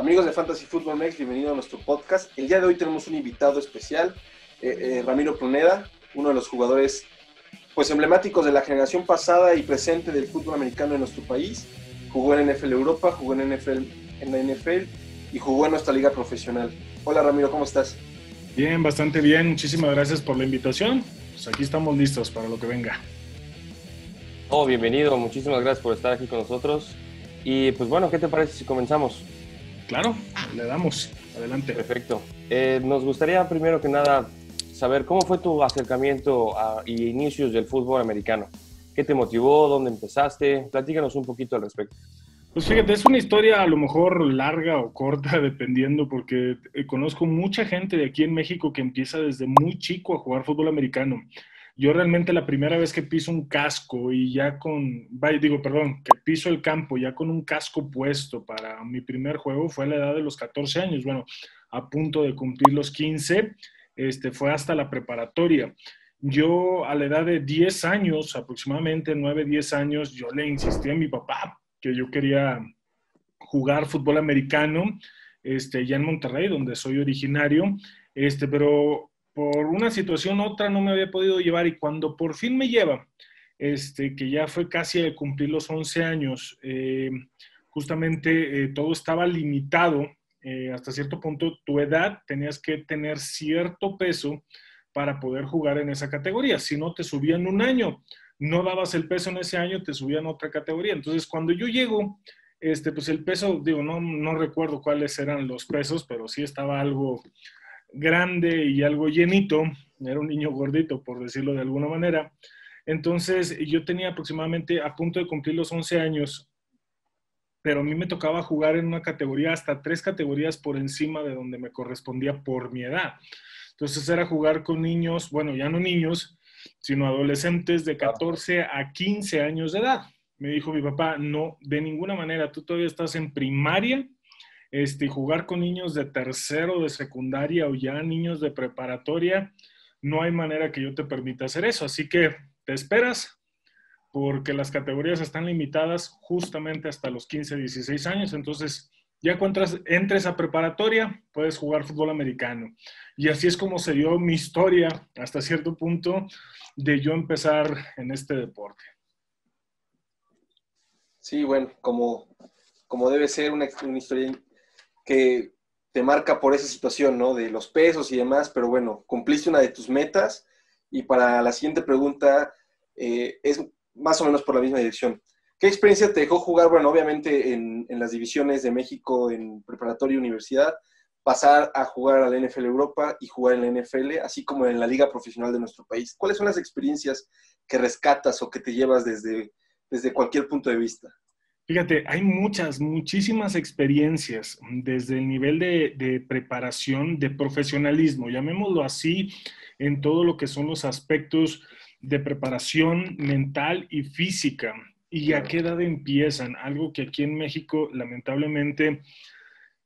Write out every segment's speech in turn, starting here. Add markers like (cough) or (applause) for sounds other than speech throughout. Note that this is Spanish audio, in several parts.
Amigos de Fantasy Football Next, bienvenido a nuestro podcast. El día de hoy tenemos un invitado especial, eh, eh, Ramiro Pruneda, uno de los jugadores pues emblemáticos de la generación pasada y presente del fútbol americano en nuestro país. Jugó en NFL Europa, jugó en NFL en la NFL y jugó en nuestra liga profesional. Hola Ramiro, ¿cómo estás? Bien, bastante bien. Muchísimas gracias por la invitación. Pues aquí estamos listos para lo que venga. Oh, bienvenido. Muchísimas gracias por estar aquí con nosotros. Y pues bueno, ¿qué te parece si comenzamos? Claro, le damos. Adelante. Perfecto. Eh, nos gustaría primero que nada saber cómo fue tu acercamiento a, y inicios del fútbol americano. ¿Qué te motivó? ¿Dónde empezaste? Platícanos un poquito al respecto. Pues fíjate, es una historia a lo mejor larga o corta, (laughs) dependiendo, porque eh, conozco mucha gente de aquí en México que empieza desde muy chico a jugar fútbol americano. Yo realmente la primera vez que piso un casco y ya con, digo, perdón, que piso el campo ya con un casco puesto para mi primer juego fue a la edad de los 14 años, bueno, a punto de cumplir los 15, este, fue hasta la preparatoria. Yo a la edad de 10 años, aproximadamente 9, 10 años, yo le insistí a mi papá, que yo quería jugar fútbol americano este, ya en Monterrey, donde soy originario, este, pero por una situación u otra no me había podido llevar y cuando por fin me lleva, este, que ya fue casi de cumplir los 11 años, eh, justamente eh, todo estaba limitado eh, hasta cierto punto, tu edad tenías que tener cierto peso para poder jugar en esa categoría, si no te subían un año no dabas el peso en ese año, te subían otra categoría. Entonces, cuando yo llego, este, pues el peso, digo, no, no recuerdo cuáles eran los pesos, pero sí estaba algo grande y algo llenito. Era un niño gordito, por decirlo de alguna manera. Entonces, yo tenía aproximadamente a punto de cumplir los 11 años, pero a mí me tocaba jugar en una categoría, hasta tres categorías por encima de donde me correspondía por mi edad. Entonces era jugar con niños, bueno, ya no niños, sino adolescentes de 14 a 15 años de edad. Me dijo mi papá, no, de ninguna manera, tú todavía estás en primaria, este, jugar con niños de tercero, de secundaria o ya niños de preparatoria, no hay manera que yo te permita hacer eso. Así que te esperas porque las categorías están limitadas justamente hasta los 15, 16 años. Entonces, ya cuando entres a preparatoria, puedes jugar fútbol americano. Y así es como se dio mi historia hasta cierto punto de yo empezar en este deporte. Sí, bueno, como, como debe ser una, una historia que te marca por esa situación, ¿no? De los pesos y demás, pero bueno, cumpliste una de tus metas y para la siguiente pregunta eh, es más o menos por la misma dirección. ¿Qué experiencia te dejó jugar? Bueno, obviamente en, las divisiones de México, en preparatoria y universidad, pasar a jugar a la NFL Europa y jugar en la NFL, así como en la liga profesional de nuestro país. ¿Cuáles son las experiencias que rescatas o que te llevas desde, desde cualquier punto de vista? Fíjate, hay muchas, muchísimas experiencias desde el nivel de, de, preparación, de profesionalismo, llamémoslo así, en todo lo que son los aspectos de preparación mental y física y a qué edad empiezan. Algo que aquí en México lamentablemente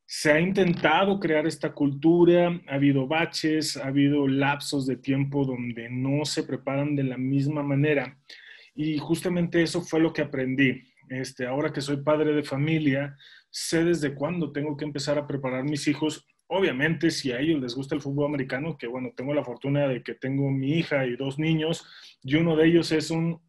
se ha intentado crear esta cultura, ha habido baches, ha habido lapsos de tiempo donde no se preparan de la misma manera. Y justamente eso fue lo que aprendí. Este, ahora que soy padre de familia, sé desde cuándo tengo que empezar a preparar mis hijos. Obviamente, si a ellos les gusta el fútbol americano, que bueno, tengo la fortuna de que tengo mi hija y dos niños, y uno de ellos es un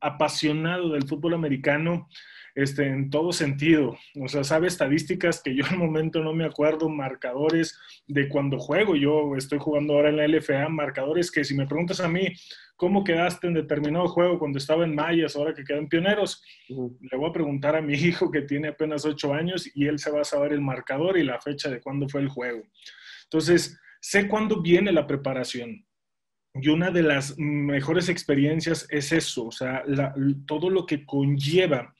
apasionado del fútbol americano este, en todo sentido. O sea, sabe estadísticas que yo (laughs) el momento no me acuerdo, marcadores de cuando juego. Yo estoy jugando ahora en la LFA, marcadores que si me preguntas a mí cómo quedaste en determinado juego cuando estaba en Mayas, ahora que quedan pioneros, le voy a preguntar a mi (laughs) hijo que tiene apenas ocho años y él se va a saber el marcador y la fecha de cuándo fue el juego. Entonces, sé cuándo viene la preparación y una de las mejores experiencias es eso, o sea, todo lo que conlleva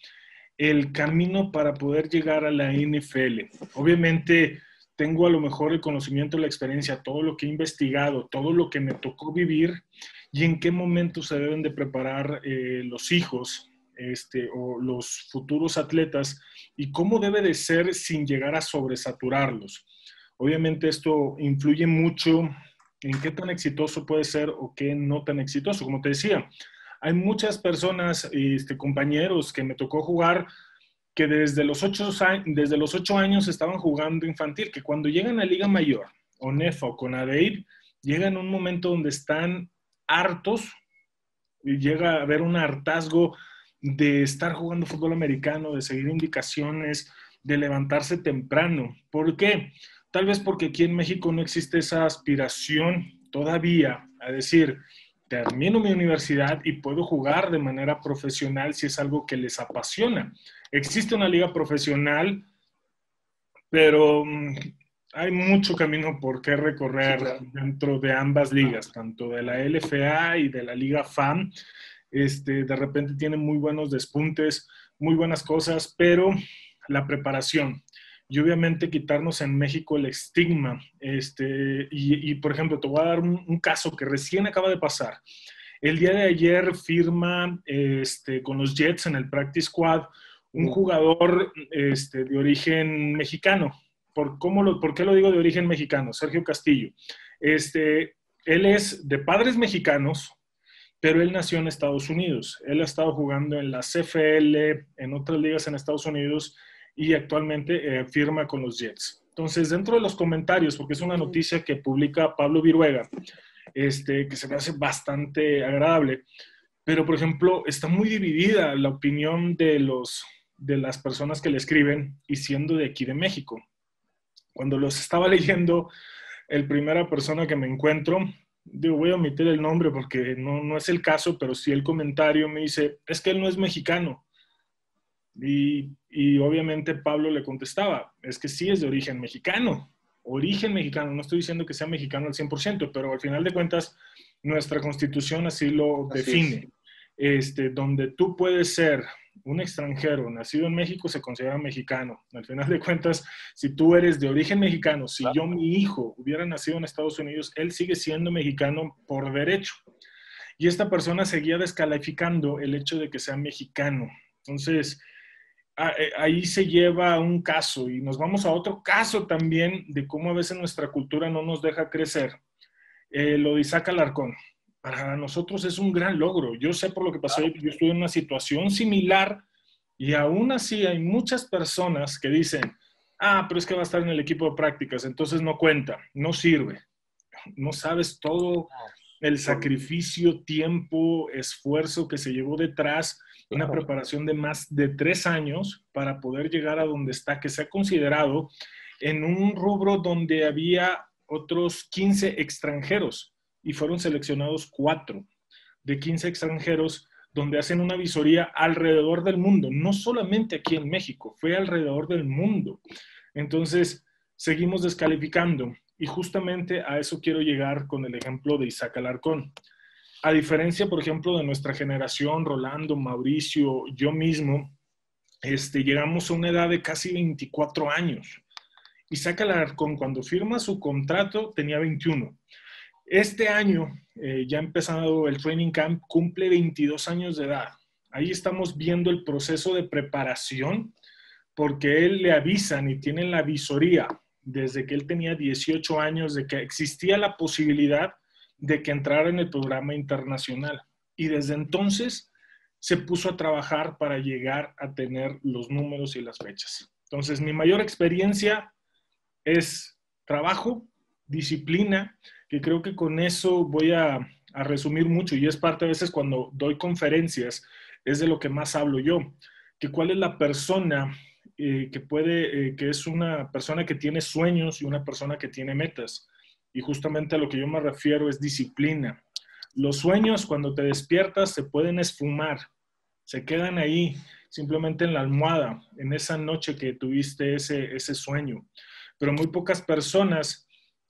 el camino para poder llegar a la NFL. Obviamente tengo a lo mejor el conocimiento, la experiencia, todo lo que he investigado, todo lo que me tocó vivir y en qué momento se deben de preparar eh, los hijos este, o los futuros atletas y cómo debe de ser sin llegar a sobresaturarlos. Obviamente esto influye mucho en qué tan exitoso puede ser o qué no tan exitoso. Como te decía, hay muchas personas, este, compañeros que me tocó jugar que desde los, ocho, desde los ocho años estaban jugando infantil, que cuando llegan a Liga Mayor, o NEFA o CONADEIP, llegan a un momento donde están hartos y llega a haber un hartazgo de estar jugando fútbol americano, de seguir indicaciones, de levantarse temprano. ¿Por qué? Tal vez porque aquí en México no existe esa aspiración todavía a decir, termino mi universidad y puedo jugar de manera profesional si es algo que les apasiona. Existe una liga profesional, pero mm, hay mucho camino por qué recorrer dentro de ambas ligas, tanto de la LFA y de la Liga FAM. Este, de repente tienen muy buenos despuntes, muy buenas cosas, pero la preparación y obviamente quitarnos en México el estigma. Este, y, por ejemplo, te voy a dar un, caso que recién acaba de pasar. El día de ayer firma este, con los Jets en el Practice Squad un jugador este, de origen mexicano. ¿Por, cómo lo, ¿Por qué lo digo de origen mexicano? Sergio Castillo. Este, él es de padres mexicanos, pero él nació en Estados Unidos. Él ha estado jugando en la CFL, en otras ligas en Estados Unidos y actualmente eh, firma con los Jets. Entonces, dentro de los comentarios, porque es una noticia que publica Pablo Viruega, este, que se me hace bastante agradable, pero por ejemplo, está muy dividida la opinión de, los, de las personas que le escriben y siendo de aquí de México. Cuando los estaba leyendo, el primera persona que me encuentro, digo, voy a omitir el nombre porque no, no es el caso, pero sí el comentario me dice, es que él no es mexicano. Y, y, obviamente Pablo le contestaba, es que sí es de origen mexicano, origen mexicano, no estoy diciendo que sea mexicano al 100%, pero al final de cuentas nuestra constitución así lo define, este, donde tú puedes ser un extranjero nacido en México se considera mexicano. Al final de cuentas, si tú eres de origen mexicano, si yo, mi hijo, hubiera nacido en Estados Unidos, él sigue siendo mexicano por derecho. Y esta persona seguía descalificando el hecho de que sea mexicano. Entonces, ahí se lleva un caso y nos vamos a otro caso también de cómo a veces nuestra cultura no nos deja crecer. Eh, lo de Isaac Alarcón para nosotros es un gran logro. Yo sé por lo que pasó, yo estuve en una situación similar y aún así hay muchas personas que dicen, ah, pero es que va a estar en el equipo de prácticas, entonces no cuenta, no sirve. No sabes todo el sacrificio, tiempo, esfuerzo que se llevó detrás, una preparación de más de tres años para poder llegar a donde está, que se ha considerado en un rubro donde había otros 15 extranjeros y fueron seleccionados cuatro de 15 extranjeros donde hacen una visoría alrededor del mundo, no solamente aquí en México, fue alrededor del mundo. Entonces, seguimos descalificando y justamente a eso quiero llegar con el ejemplo de Isaac Alarcón. A diferencia, por ejemplo, de nuestra generación, Rolando, Mauricio, yo mismo, este, llegamos a una edad de casi 24 años. Isaac Alarcón, cuando firma su contrato, tenía 21. Este año, eh, ya empezado el training camp, cumple 22 años de edad. Ahí estamos viendo el proceso de preparación, porque él le avisan y tienen la visoría desde que él tenía 18 años de que existía la posibilidad de que entrara en el programa internacional. Y desde entonces se puso a trabajar para llegar a tener los números y las fechas. Entonces, mi mayor experiencia es trabajo, disciplina, que creo que con eso voy a, resumir mucho y es parte a veces cuando doy conferencias, es de lo que más hablo yo, que cuál es la persona eh, que puede, eh, que es una persona que tiene sueños y una persona que tiene metas. Y justamente a lo que yo me refiero es disciplina. Los sueños cuando te despiertas se pueden esfumar, se quedan ahí simplemente en la almohada, en esa noche que tuviste ese, ese sueño. Pero muy pocas personas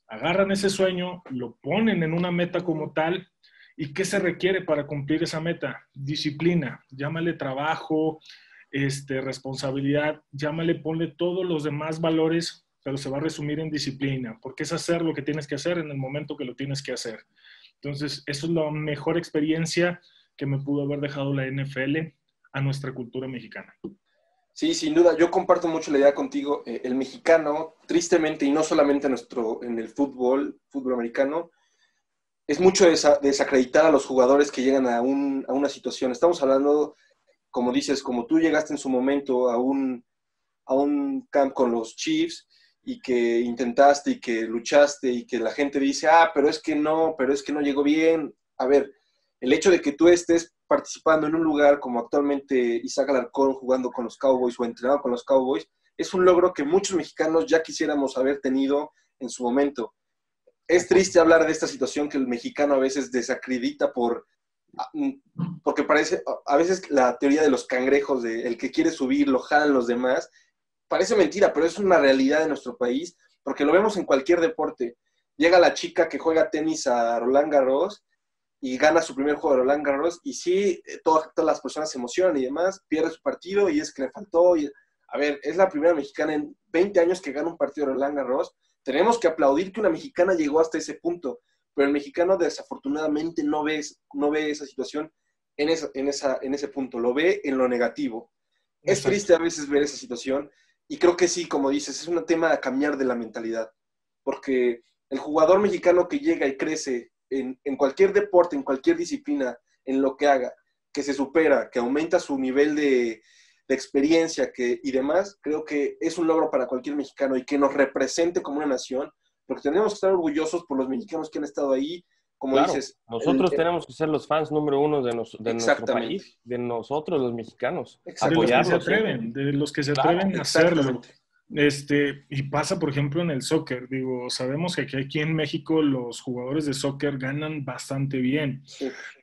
agarran ese sueño, lo ponen en una meta como tal. ¿Y qué se requiere para cumplir esa meta? Disciplina, llámale trabajo, este, responsabilidad, llámale, ponle todos los demás valores, pero se va a resumir en disciplina, porque es hacer lo que tienes que hacer en el momento que lo tienes que hacer. Entonces, eso es la mejor experiencia que me pudo haber dejado la NFL a nuestra cultura mexicana. Sí, sin duda, yo comparto mucho la idea contigo. Eh, el mexicano, tristemente, y no solamente nuestro, en el fútbol, fútbol americano, es mucho desacreditar a los jugadores que llegan a, una situación. Estamos hablando como dices, como tú llegaste en su momento a un, a un camp con los Chiefs y que intentaste y que luchaste y que la gente dice, ah, pero es que no, pero es que no llegó bien. A ver, el hecho de que tú estés participando en un lugar como actualmente Isaac Alarcón jugando con los Cowboys o entrenado con los Cowboys, es un logro que muchos mexicanos ya quisiéramos haber tenido en su momento. Es triste hablar de esta situación que el mexicano a veces desacredita por Ah, mm, porque parece, a veces la teoría de los cangrejos, de el que quiere subir, lo jalan los demás, parece mentira, pero es una realidad de nuestro país, porque lo vemos en cualquier deporte. Llega la chica que juega tenis a Roland Garros y gana su primer juego de Roland Garros, y sí, eh, todas, todas las personas se emocionan y demás, pierde su partido y es que le faltó. Y, a ver, es la primera mexicana en 20 años que gana un partido de Roland Garros. Tenemos que aplaudir que una mexicana llegó hasta ese punto pero el mexicano desafortunadamente no ve, no ve esa situación en, esa, en, esa, en ese punto, lo ve en lo negativo. Es triste a veces ver esa situación y creo que sí, como dices, es un tema a cambiar de la mentalidad, porque el jugador mexicano que llega y crece en, en cualquier deporte, en cualquier disciplina, en lo que haga, que se supera, que aumenta su nivel de, experiencia que, y demás, creo que es un logro para cualquier mexicano y que nos represente como una nación, porque tenemos que estar orgullosos por los mexicanos que han estado ahí. Como dices, nosotros tenemos que ser los fans número uno de, de nuestro país, de nosotros los mexicanos. Apoyarlos. De los que se atreven, de los que se atreven a hacerlo. Este, y pasa, por ejemplo, en el soccer. Digo, sabemos que aquí, en México los jugadores de soccer ganan bastante bien,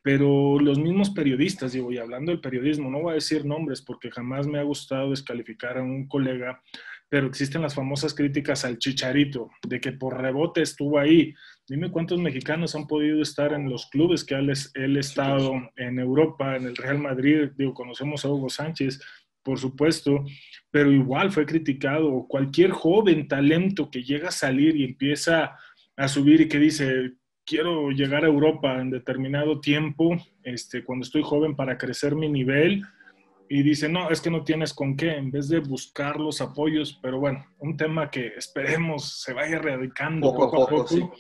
pero los mismos periodistas, digo, y hablando del periodismo, no voy a decir nombres porque jamás me ha gustado descalificar a un colega, pero existen las famosas críticas al chicharito, de que por rebote estuvo ahí. Dime cuántos mexicanos han podido estar en los clubes que él, él estado en Europa, en el Real Madrid, digo, conocemos a Hugo Sánchez, por supuesto, pero igual fue criticado. Cualquier joven talento que llega a salir y empieza a subir y que dice, quiero llegar a Europa en determinado tiempo, este, cuando estoy joven para crecer mi nivel, y dice, no, es que no tienes con qué, en vez de buscar los apoyos, pero bueno, un tema que esperemos se vaya erradicando poco, a poco.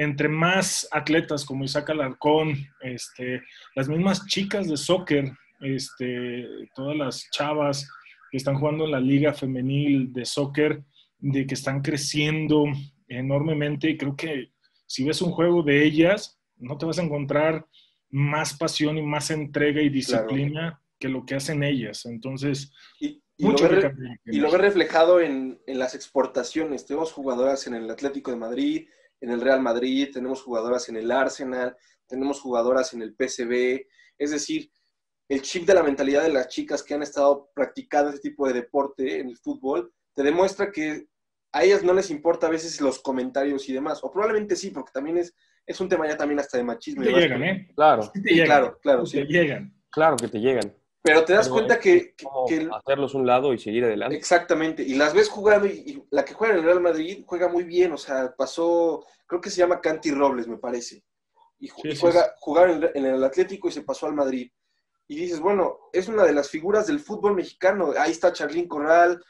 Entre más atletas como Isaac Alarcón, este, las mismas chicas de soccer, este, todas las chavas que están jugando en la liga femenil de soccer, de que están creciendo enormemente, y creo que si ves un juego de ellas, no te vas a encontrar más pasión y más entrega y disciplina que lo que hacen ellas. Entonces, y, lo, ve, reflejado en, las exportaciones. Tenemos jugadoras en el Atlético de Madrid, en el Real Madrid, tenemos jugadoras en el Arsenal, tenemos jugadoras en el PCB. Es decir, el chip de la mentalidad de las chicas que han estado practicando este tipo de deporte en el fútbol te demuestra que a ellas no les importa a veces los comentarios y demás. O probablemente sí, porque también es, es un tema ya también hasta de machismo. Te llegan, ¿eh? Claro. Claro, claro. Te llegan. Claro que te llegan. Pero te das cuenta que, Hacerlos un lado y seguir adelante. Exactamente. Y las ves jugando y, la que juega en el Real Madrid juega muy bien. O sea, pasó, creo que se llama Canty Robles, me parece. Y, juega, jugar en, el Atlético y se pasó al Madrid. Y dices, bueno, es una de las figuras del fútbol mexicano. Ahí está Charlín Corral.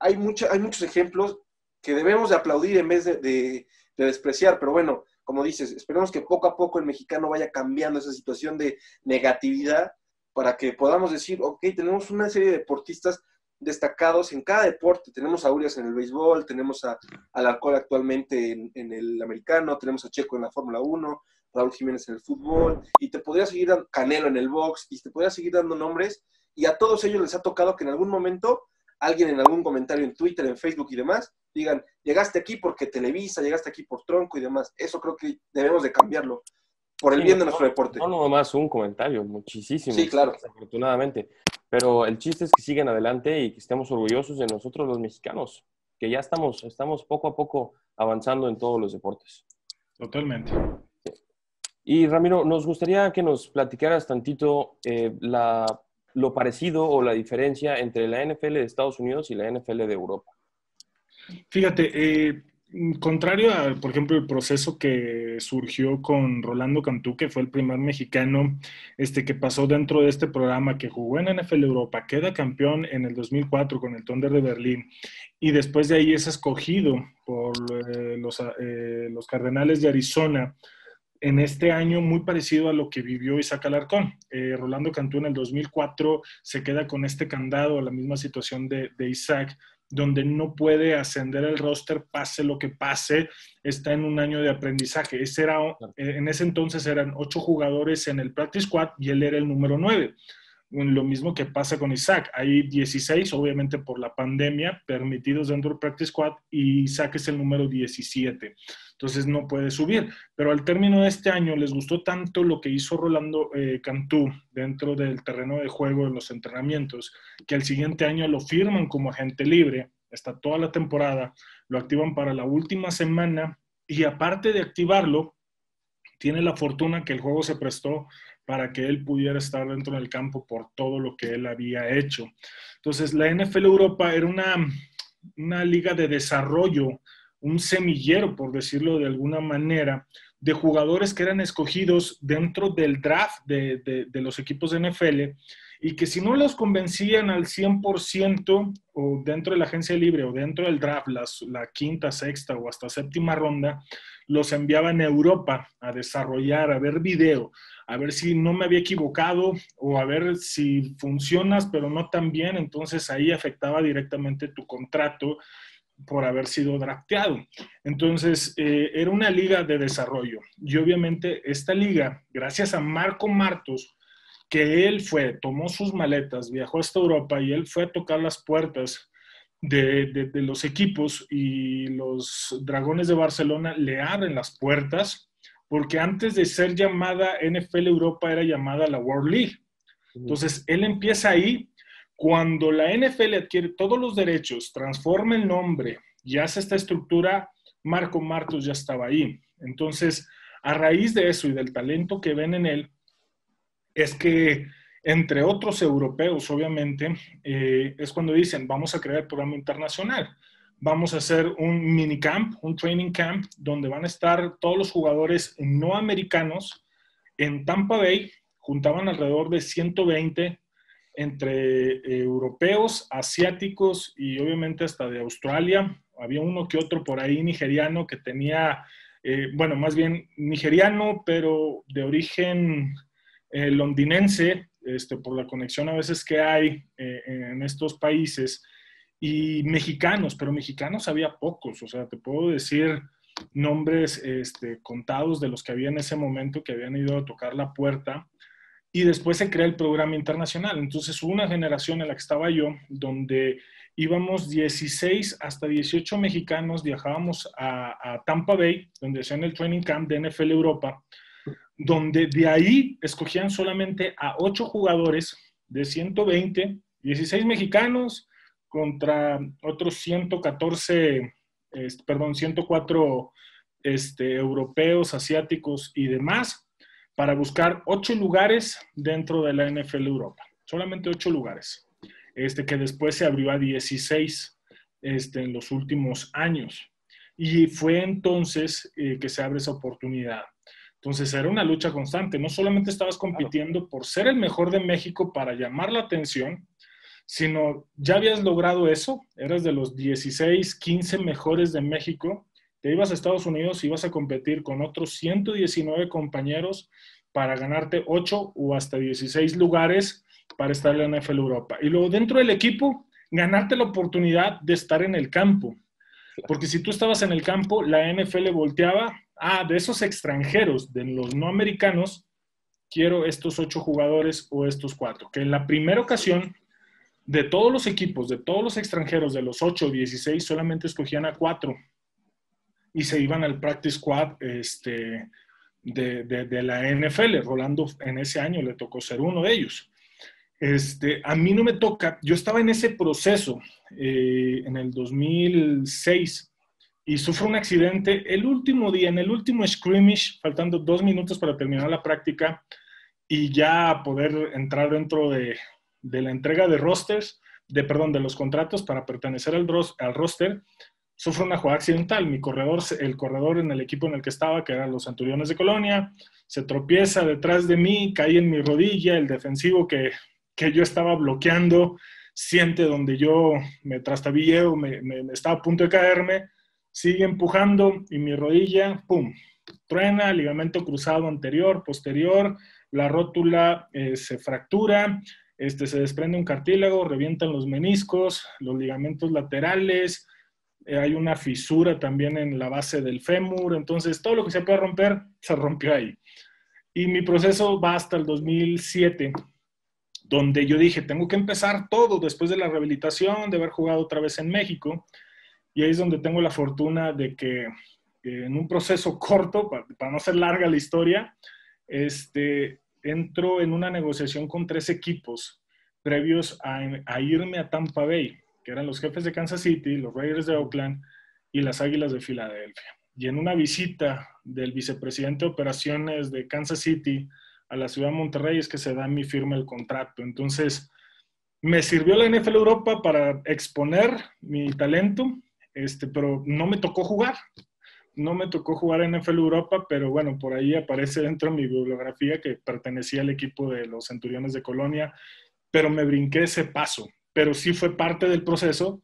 Hay, mucha, hay muchos ejemplos que debemos de aplaudir en vez de, de despreciar. Pero bueno, como dices, esperemos que poco a poco el mexicano vaya cambiando esa situación de negatividad para que podamos decir, ok, tenemos una serie de deportistas destacados en cada deporte. Tenemos a Urias en el béisbol, tenemos a Alarcón actualmente en, el americano, tenemos a Checo en la Fórmula 1, Raúl Jiménez en el fútbol, y te podría seguir dando Canelo en el box, y te podría seguir dando nombres, y a todos ellos les ha tocado que en algún momento alguien en algún comentario en Twitter, en Facebook y demás, digan, llegaste aquí porque Televisa, llegaste aquí por Tronco y demás. Eso creo que debemos de cambiarlo por el bien de nuestro deporte. No, no, más un comentario, muchísimo. Sí, claro. Afortunadamente. Pero el chiste es que sigan adelante y que estemos orgullosos de nosotros los mexicanos, que ya estamos, estamos poco a poco avanzando en todos los deportes. Totalmente. Y Ramiro, nos gustaría que nos platicaras tantito eh, la, lo parecido o la diferencia entre la NFL de Estados Unidos y la NFL de Europa. Fíjate, eh, contrario a, por ejemplo, el proceso que surgió con Rolando Cantú, que fue el primer mexicano este, que pasó dentro de este programa, que jugó en NFL Europa, queda campeón en el 2004 con el Thunder de Berlín y después de ahí es escogido por eh, los, eh, los Cardenales de Arizona en este año muy parecido a lo que vivió Isaac Alarcón. Eh, Rolando Cantú en el 2004 se queda con este candado, la misma situación de Isaac, donde no puede ascender el roster, pase lo que pase, está en un año de aprendizaje. Ese era, eh, en ese entonces eran ocho jugadores en el practice squad y él era el número nueve. Lo mismo que pasa con Isaac. Hay 16, obviamente por la pandemia, permitidos dentro del practice squad y Isaac es el número 17 entonces no puede subir. Pero al término de este año les gustó tanto lo que hizo Rolando eh, Cantú dentro del terreno de juego en los entrenamientos, que al siguiente año lo firman como agente libre, está toda la temporada, lo activan para la última semana y aparte de activarlo, tiene la fortuna que el juego se prestó para que él pudiera estar dentro del campo por todo lo que él había hecho. Entonces, la NFL Europa era una, una liga de desarrollo un semillero, por decirlo de alguna manera, de jugadores que eran escogidos dentro del draft de, los equipos de NFL y que si no los convencían al 100% o dentro de la agencia libre o dentro del draft, la quinta, sexta o hasta séptima ronda, los enviaban a Europa a desarrollar, a ver video, a ver si no me había equivocado o a ver si funcionas pero no tan bien, entonces ahí afectaba directamente tu contrato por haber sido drafteado. Entonces, eh, era una liga de desarrollo. Y obviamente esta liga, gracias a Marco Martos, que él fue, tomó sus maletas, viajó hasta Europa y él fue a tocar las puertas de, los equipos y los Dragones de Barcelona le abren las puertas porque antes de ser llamada NFL Europa era llamada la World League. Entonces, él empieza ahí cuando la NFL adquiere todos los derechos, transforma el nombre y hace esta estructura, Marco Martos ya estaba ahí. Entonces, a raíz de eso y del talento que ven en él, es que, entre otros europeos, obviamente, eh, es cuando dicen, vamos a crear el programa internacional. Vamos a hacer un minicamp, un training camp, donde van a estar todos los jugadores no americanos en Tampa Bay, juntaban alrededor de 120 entre eh, europeos, asiáticos y obviamente hasta de Australia. Había uno que otro por ahí nigeriano que tenía, eh, bueno, más bien nigeriano, pero de origen eh, londinense, este, por la conexión a veces que hay en estos países, y mexicanos, pero mexicanos había pocos, o sea, te puedo decir nombres este, contados de los que había en ese momento que habían ido a tocar la puerta y después se crea el programa internacional. Entonces una generación en la que estaba yo, donde íbamos 16 hasta 18 mexicanos, viajábamos a, Tampa Bay, donde hacían el training camp de NFL Europa, donde de ahí escogían solamente a 8 jugadores de 120, 16 mexicanos contra otros 114, perdón, 104 este, europeos, asiáticos y demás para buscar ocho lugares dentro de la NFL Europa. Solamente ocho lugares. Este que después se abrió a 16 este, en los últimos años. Y fue entonces eh, que se abre esa oportunidad. Entonces era una lucha constante. No solamente estabas compitiendo por ser el mejor de México para llamar la atención, sino ya habías logrado eso, eras de los 16, 15 mejores de México te ibas a Estados Unidos y ibas a competir con otros 119 compañeros para ganarte 8 o hasta 16 lugares para estar en la NFL Europa. Y luego dentro del equipo, ganarte la oportunidad de estar en el campo. Porque si tú estabas en el campo, la NFL volteaba, ah, de esos extranjeros, de los no americanos, quiero estos ocho jugadores o estos cuatro. Que en la primera ocasión, de todos los equipos, de todos los extranjeros, de los 8 o 16, solamente escogían a cuatro y se iban al practice squad este, de, de, la NFL. Rolando en ese año le tocó ser uno de ellos. Este, a mí no me toca, yo estaba en ese proceso eh, en el 2006 y sufro un accidente el último día, en el último scrimmage, faltando dos minutos para terminar la práctica y ya poder entrar dentro de, de la entrega de rosters, de, perdón, de los contratos para pertenecer al, al roster sufre una jugada accidental. Mi corredor, el corredor en el equipo en el que estaba, que eran los Centuriones de Colonia, se tropieza detrás de mí, cae en mi rodilla, el defensivo que, yo estaba bloqueando siente donde yo me trastabilleo, me, me, estaba a punto de caerme, sigue empujando y mi rodilla, ¡pum!, truena, ligamento cruzado anterior, posterior, la rótula eh, se fractura, este, se desprende un cartílago, revientan los meniscos, los ligamentos laterales, hay una fisura también en la base del fémur, entonces todo lo que se puede romper se rompió ahí. Y mi proceso va hasta el 2007, donde yo dije, tengo que empezar todo después de la rehabilitación, de haber jugado otra vez en México. Y ahí es donde tengo la fortuna de que en un proceso (laughs) corto, para, no ser larga la historia, este, entro en una negociación con tres equipos previos a, a irme a Tampa Bay, que eran los jefes de Kansas City, los Raiders de Oakland y las Águilas de Filadelfia. Y en una visita del vicepresidente de operaciones de Kansas City a la ciudad de Monterrey es que se da mi firma el contrato. Entonces, me sirvió la NFL Europa para exponer mi talento, este, pero no me tocó jugar. No me tocó jugar en NFL Europa, pero bueno, por ahí aparece dentro de mi bibliografía que pertenecía al equipo de los Centuriones de Colonia, pero me brinqué ese paso. Pero sí fue parte del proceso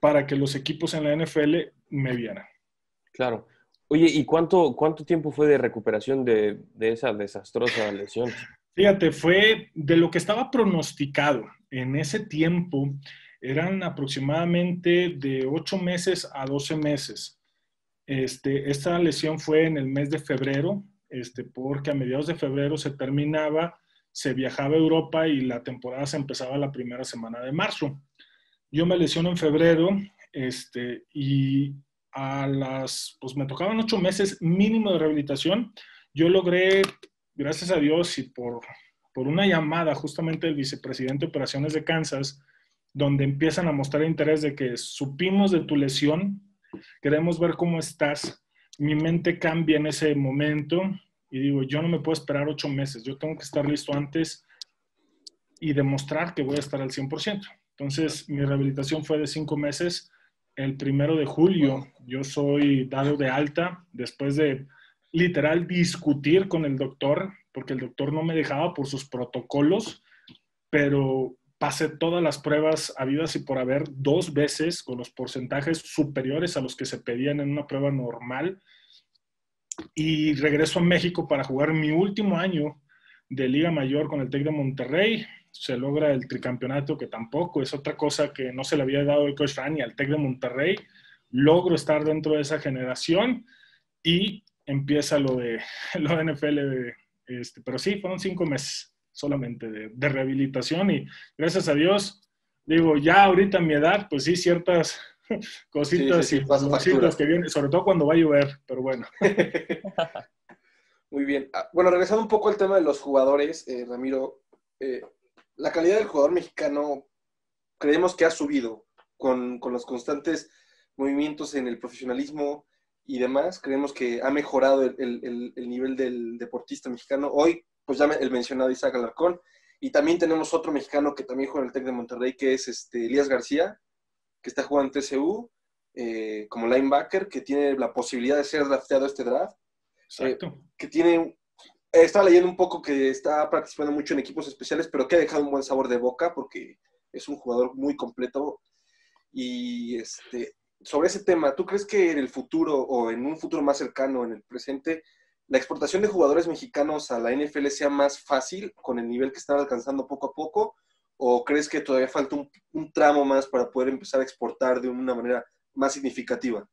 para que los equipos en la NFL me vieran. Claro. Oye, ¿y cuánto, cuánto tiempo fue de recuperación de, esa desastrosa lesión? Fíjate, fue de lo que estaba pronosticado en ese tiempo, eran aproximadamente de 8 meses a 12 meses. Este, esta lesión fue en el mes de febrero, este, porque a mediados de febrero se terminaba, se viajaba a Europa y la temporada se empezaba la primera semana de marzo. Yo me lesiono en febrero este, y a las, pues me tocaban ocho meses mínimo de rehabilitación. Yo logré, gracias a Dios y por, por una llamada justamente del vicepresidente de operaciones de Kansas, donde empiezan a mostrar interés de que supimos de tu lesión, queremos ver cómo estás. Mi mente cambia en ese momento y digo, yo no me puedo esperar ocho meses, yo tengo que estar listo antes y demostrar que voy a estar al 100%. Entonces, mi rehabilitación fue de cinco meses el primero de julio yo soy dado de alta después de literal discutir con el doctor, porque el doctor no me dejaba por sus protocolos, pero pasé todas las pruebas habidas y por haber dos veces con los porcentajes superiores a los que se pedían en una prueba normal. Y regreso a México para jugar mi último año de Liga Mayor con el TEC de Monterrey se logra el tricampeonato, que tampoco es otra cosa que no se le había dado el coach Fran y al Tec de Monterrey. Logro estar dentro de esa generación y empieza lo de, (laughs) lo de NFL. este, pero sí, fueron cinco meses solamente de, rehabilitación y gracias a Dios, digo, ya ahorita a mi edad, pues sí, ciertas (laughs) cositas y cositas que vienen, sobre todo cuando va a llover, pero bueno. (laughs) Muy bien. Ah, bueno, regresando un poco al tema de los jugadores, eh, Ramiro, eh, la calidad del jugador mexicano creemos que ha subido con, los constantes movimientos en el profesionalismo y demás. Creemos que ha mejorado el, nivel del deportista mexicano. Hoy, pues ya el mencionado Isaac Alarcón. Y también tenemos otro mexicano que también juega en el TEC de Monterrey, que es este, Elías García, que está jugando en TCU eh, como linebacker, que tiene la posibilidad de ser drafteado este draft. Exacto. Eh, que tiene estaba leyendo un poco que está participando mucho en equipos especiales, pero que ha dejado un buen sabor de boca porque es un jugador muy completo. Y este, sobre ese tema, ¿tú crees que en el futuro o en un futuro más cercano, en el presente, la exportación de jugadores mexicanos a la NFL sea más fácil con el nivel que están alcanzando poco a poco? ¿O crees que todavía falta un, tramo más para poder empezar a exportar de una manera más significativa?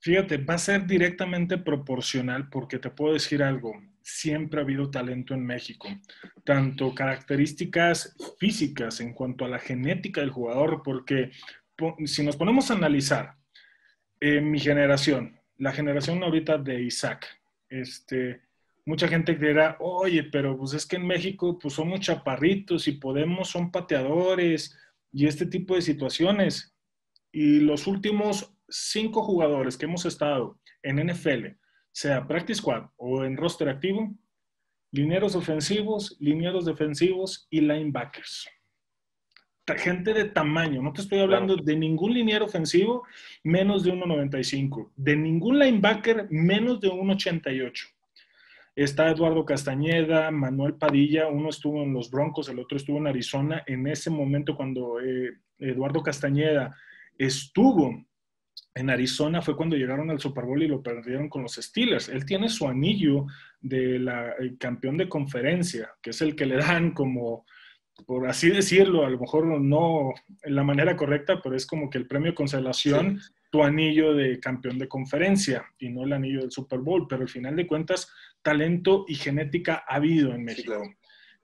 Fíjate, va a ser directamente proporcional porque te puedo decir algo siempre ha habido talento en México, tanto características físicas en cuanto a la genética del jugador, porque si nos ponemos a analizar eh, mi generación, la generación ahorita de Isaac, este, mucha gente dirá, oye, pero pues es que en México pues somos chaparritos y Podemos son pateadores y este tipo de situaciones. Y los últimos cinco jugadores que hemos estado en NFL, sea practice squad o en roster activo, linieros ofensivos, linieros defensivos y linebackers. Gente de tamaño, no te estoy hablando de ningún liniero ofensivo menos de 1,95, de ningún linebacker menos de 1,88. Está Eduardo Castañeda, Manuel Padilla, uno estuvo en los Broncos, el otro estuvo en Arizona. En ese momento, cuando eh, Eduardo Castañeda estuvo en Arizona fue cuando llegaron al Super Bowl y lo perdieron con los Steelers. Él tiene su anillo de la campeón de conferencia, que es el que le dan como, por así decirlo, a lo mejor no en la manera correcta, pero es como que el premio consolación, tu anillo de campeón de conferencia y no el anillo del Super Bowl. Pero al final de cuentas, talento y genética ha habido en México.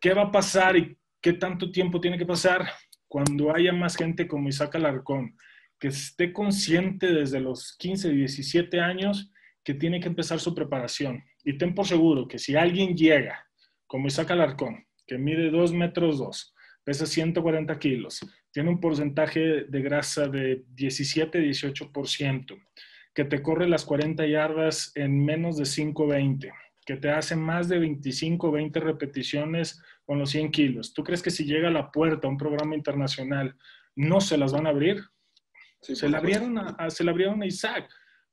¿Qué va a pasar y qué tanto tiempo tiene que pasar cuando haya más gente como Isaac Alarcón? que esté consciente desde los 15, 17 años que tiene que empezar su preparación. Y ten por seguro que si alguien llega, como Isaac Alarcón, que mide 2 metros 2, pesa 140 kilos, tiene un porcentaje de grasa de 17-18%, que te corre las 40 yardas en menos de 5.20, que te hace más de 25 20 repeticiones con los 100 kilos. ¿Tú crees que si llega a la puerta a un programa internacional no se las van a abrir? se, le abrieron a, se abrieron a Isaac.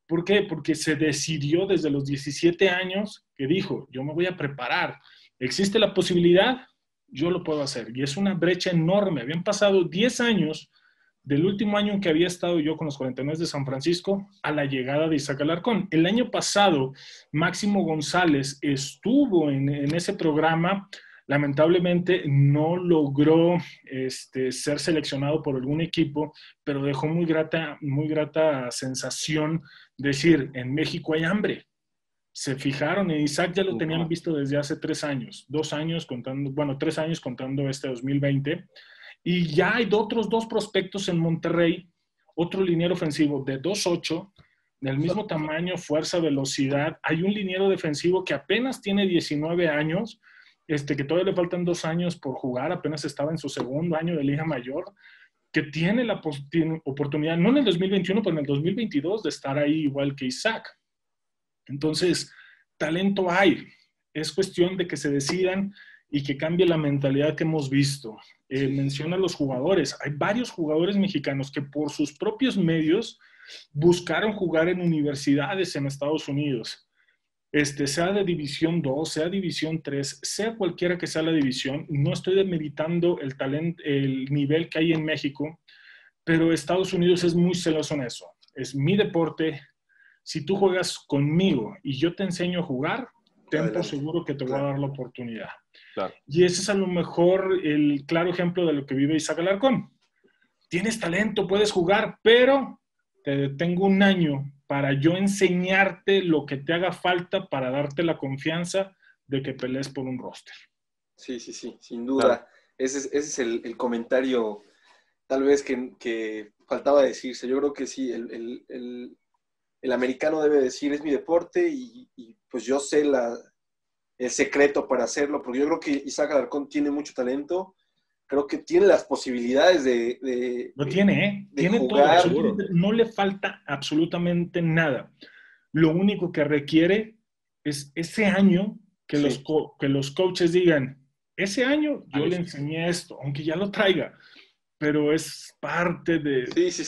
¿Por qué? Porque se decidió desde los 17 años que dijo, yo me voy a preparar. ¿Existe la posibilidad? Yo lo puedo hacer. Y es una brecha enorme. Habían pasado 10 años del último año en que había estado yo con los 49 de San Francisco a la llegada de Isaac Alarcón. El año pasado, Máximo González estuvo en, en ese programa Lamentablemente no logró este, ser seleccionado por algún equipo, pero dejó muy grata, muy grata sensación decir, en México hay hambre. Se fijaron, en Isaac ya lo tenían visto desde hace tres años, dos años contando, bueno, tres años contando este 2020, y ya hay otros dos prospectos en Monterrey, otro liniero ofensivo de 2.8, del mismo tamaño, fuerza, velocidad. Hay un liniero defensivo que apenas tiene 19 años, este, que todavía le faltan dos años por jugar, apenas estaba en su segundo año de Liga Mayor, que tiene la oportunidad, no en el 2021, pero en el 2022, de estar ahí igual que Isaac. Entonces, talento hay. Es cuestión de que se decidan y que cambie la mentalidad que hemos visto. Eh, menciona a los jugadores. Hay varios jugadores mexicanos que por sus propios medios buscaron jugar en universidades en Estados Unidos este, sea de división 2, sea división 3, sea cualquiera que sea la división, no estoy demeritando el talento, el nivel que hay en México, pero Estados Unidos es muy celoso en eso. Es mi deporte. Si tú juegas conmigo y yo te enseño a jugar, ten por seguro que te voy a dar la oportunidad. Y ese es a lo mejor el claro ejemplo de lo que vive Isaac Alarcón. Tienes talento, puedes jugar, pero te tengo un año para yo enseñarte lo que te haga falta para darte la confianza de que pelees por un roster. Sí, sí, sí, sin duda. Ese, es, el, comentario tal vez que, faltaba decirse. Yo creo que sí, el, americano debe decir, es mi deporte y, pues yo sé la, el secreto para hacerlo, porque yo creo que Isaac Alarcón tiene mucho talento creo que tiene las posibilidades de... Lo tiene, ¿eh? tiene todo. No le falta absolutamente nada. Lo único que requiere es ese año que, los, que los coaches digan, ese año yo le enseñé esto, aunque ya lo traiga, pero es parte de,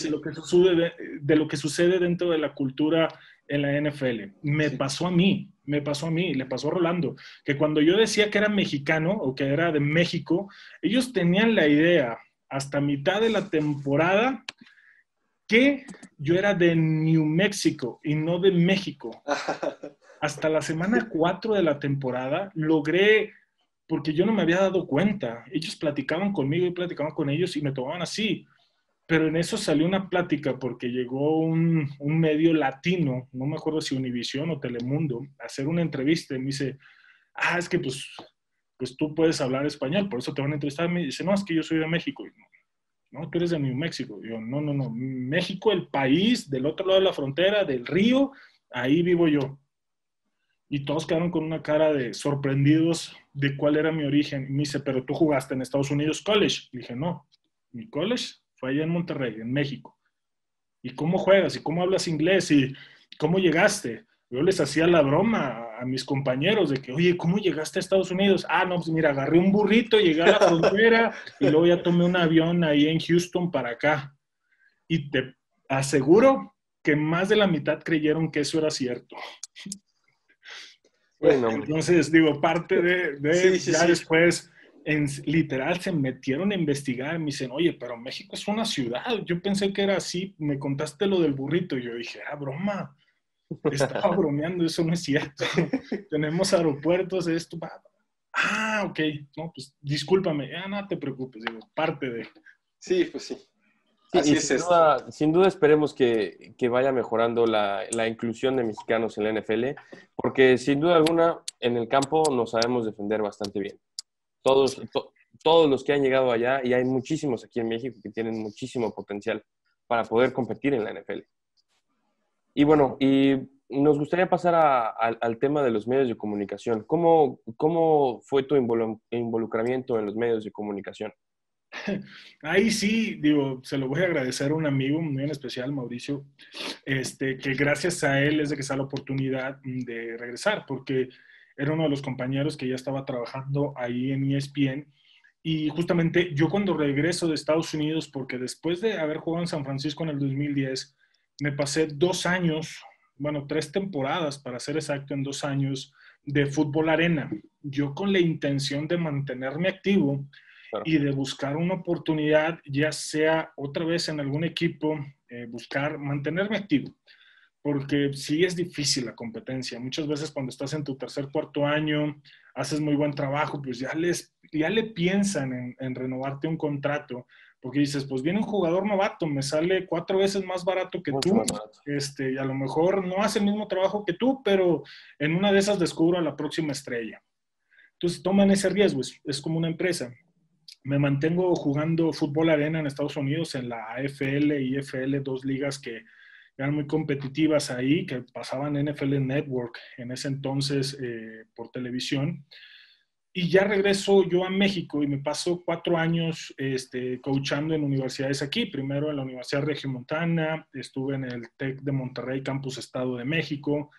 lo, que sucede, de lo que sucede dentro de la cultura en la NFL. Me pasó a mí, me pasó a mí, le pasó a Rolando, que cuando yo decía que era mexicano o que era de México, ellos tenían la idea hasta mitad de la temporada que yo era de New Mexico y no de México. (laughs) Hasta la semana 4 de la temporada logré, porque yo no me había dado cuenta, ellos platicaban conmigo y platicaban con ellos y me tomaban así. Pero en eso salió una plática porque llegó un, medio latino, no me acuerdo si Univisión o Telemundo, a hacer una entrevista y me dice, ah, es que pues, pues tú puedes hablar español, por eso te van a entrevistar. Me dice, no, es que yo soy de México. no, tú eres de New México. yo, no, no, no, México, el país del otro lado de la frontera, del río, ahí vivo yo. Y todos quedaron con una cara de sorprendidos de cuál era mi origen. Y me dice, pero tú jugaste en Estados Unidos college. Le dije, no, mi college fue allá en Monterrey, en México. ¿Y cómo juegas? ¿Y cómo hablas inglés? ¿Y cómo llegaste? Yo les hacía la broma a mis compañeros de que, oye, ¿cómo llegaste a Estados Unidos? Ah, no, pues mira, agarré un burrito, llegué a la frontera y luego ya tomé un avión ahí en Houston para acá. Y te aseguro que más de la mitad creyeron que eso era cierto. Bueno, entonces digo, parte de, ya después en, literal se metieron a investigar. Me dicen, oye, pero México es una ciudad. Yo pensé que era así. Me contaste lo del burrito. Y yo dije, ah, broma. Estaba (laughs) bromeando, eso no es cierto. (laughs) Tenemos aeropuertos, esto. Ah, ok. No, pues discúlpame. Ya no te preocupes, digo, parte de. Sí, pues sí. Así es sin, duda, sin, duda, esperemos que, que vaya mejorando la, la, inclusión de mexicanos en la NFL, porque sin duda alguna en el campo nos sabemos defender bastante bien. Todos, todos los que han llegado allá, y hay muchísimos aquí en México que tienen muchísimo potencial para poder competir en la NFL. Y bueno, y nos gustaría pasar al tema de los medios de comunicación. ¿Cómo, cómo fue tu involucramiento en los medios de comunicación? (laughs) Ahí sí, digo, se lo voy a agradecer a un amigo muy en especial, Mauricio, este, que gracias a él es de que está la oportunidad de regresar, porque era uno de los compañeros que ya estaba trabajando ahí en ESPN. Y justamente yo cuando regreso de Estados Unidos, porque después de haber jugado en San Francisco en el 2010, me pasé dos años, bueno, tres temporadas, para ser exacto, en dos años de fútbol arena. Yo con la intención de mantenerme activo y de buscar una oportunidad, ya sea otra vez en algún equipo, eh, buscar mantenerme activo. Porque sí es difícil la competencia. Muchas veces cuando estás en tu tercer, cuarto año, haces muy buen trabajo, pues ya, les, ya le piensan en, en renovarte un contrato porque dices, pues viene un jugador novato, me sale cuatro veces más barato que tú, este, y a lo mejor no hace el mismo trabajo que tú, pero en una de esas descubro a la próxima estrella. Entonces toman ese riesgo, es, como una empresa. Me mantengo jugando fútbol arena en Estados Unidos, en la AFL y FL, dos ligas que eran muy competitivas ahí, que pasaban NFL Network en ese entonces eh, por televisión. Y ya regreso yo a México y me paso cuatro años este, coachando en universidades aquí. Primero en la Universidad Regiomontana, estuve en el TEC de Monterrey, Campus Estado de México,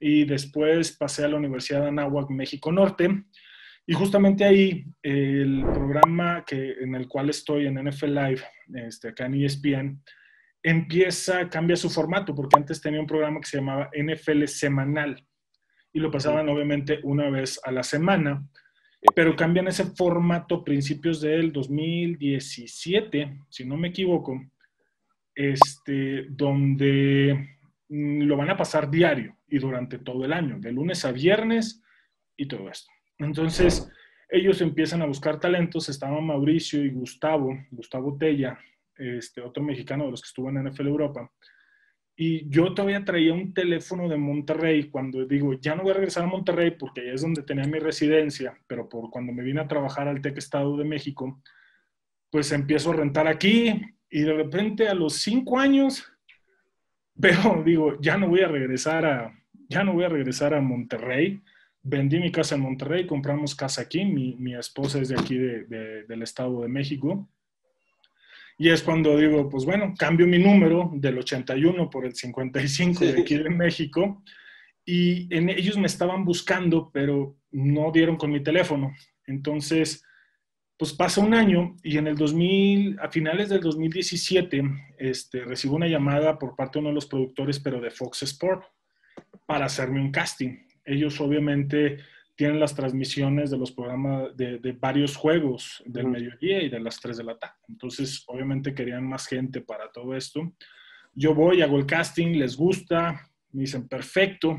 y después pasé a la Universidad de Anáhuac, México Norte. Y justamente ahí el programa que, en el cual estoy en NFL Live, este, acá en ESPN, empieza, cambia su formato, porque antes tenía un programa que se llamaba NFL Semanal y lo pasaban obviamente una vez a la semana pero cambian ese formato principios del 2017, si no me equivoco, este, donde mm, lo van a pasar diario y durante todo el año, de lunes a viernes y todo esto. Entonces, ellos empiezan a buscar talentos, estaban Mauricio y Gustavo, Gustavo Tella, este, otro mexicano de los que estuvo en NFL Europa, y yo todavía traía un teléfono de Monterrey cuando digo, ya no voy a regresar a Monterrey porque ahí es donde tenía mi residencia, pero por cuando me vine a trabajar al TEC Estado de México, pues empiezo a rentar aquí y de repente a los cinco años, (laughs) pero digo, ya no voy a regresar a, ya no voy a regresar a Monterrey. Vendí mi casa en Monterrey, compramos casa aquí, mi, mi esposa es de aquí de, del Estado de México y es cuando digo, pues bueno, cambio mi número del 81 por el 55 de aquí de México. Y en, ellos me estaban buscando, pero no dieron con mi teléfono. Entonces, pues pasa un año y en el 2000, a finales del 2017, este, recibo una llamada por parte de uno de los productores, pero de Fox Sport, para hacerme un casting. Ellos obviamente tienen las transmisiones de los programas de, varios juegos del mediodía y de las 3 de la tarde. Entonces, obviamente querían más gente para todo esto. Yo voy, hago el casting, les gusta, me dicen, perfecto.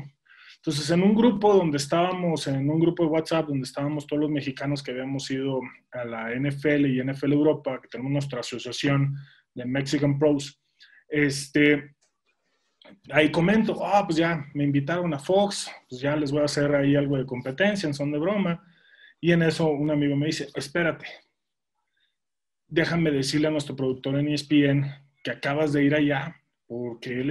Entonces, en un grupo donde estábamos, en un grupo de WhatsApp donde estábamos todos los mexicanos que habíamos ido a la NFL y NFL Europa, que tenemos nuestra asociación de Mexican Pros, este, ahí comento, ah, pues ya me invitaron a Fox, pues ya les voy a hacer ahí algo de competencia en son de broma. Y en eso un amigo me dice, espérate, déjame decirle a nuestro productor en ESPN que acabas de ir allá porque él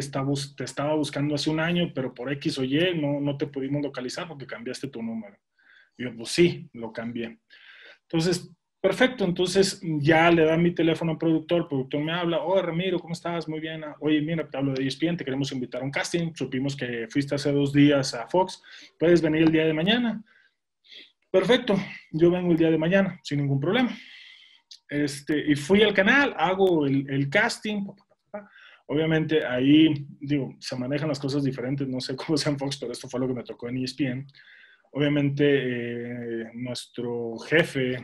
te estaba buscando hace un año, pero por X o Y no, no te pudimos localizar porque cambiaste tu número. Y yo, pues sí, lo cambié. Entonces, Perfecto, entonces ya le da mi teléfono al productor, el productor me habla, oh Ramiro, ¿cómo estás? Muy bien, oye, mira, te hablo de ESPN, te queremos invitar a un casting, supimos que fuiste hace dos días a Fox, ¿puedes venir el día de mañana? Perfecto, yo vengo el día de mañana, sin ningún problema. Este, y fui al canal, hago el, casting, obviamente ahí, digo, se manejan las cosas diferentes, no sé cómo sea en Fox, pero esto fue lo que me tocó en ESPN. Obviamente eh, nuestro jefe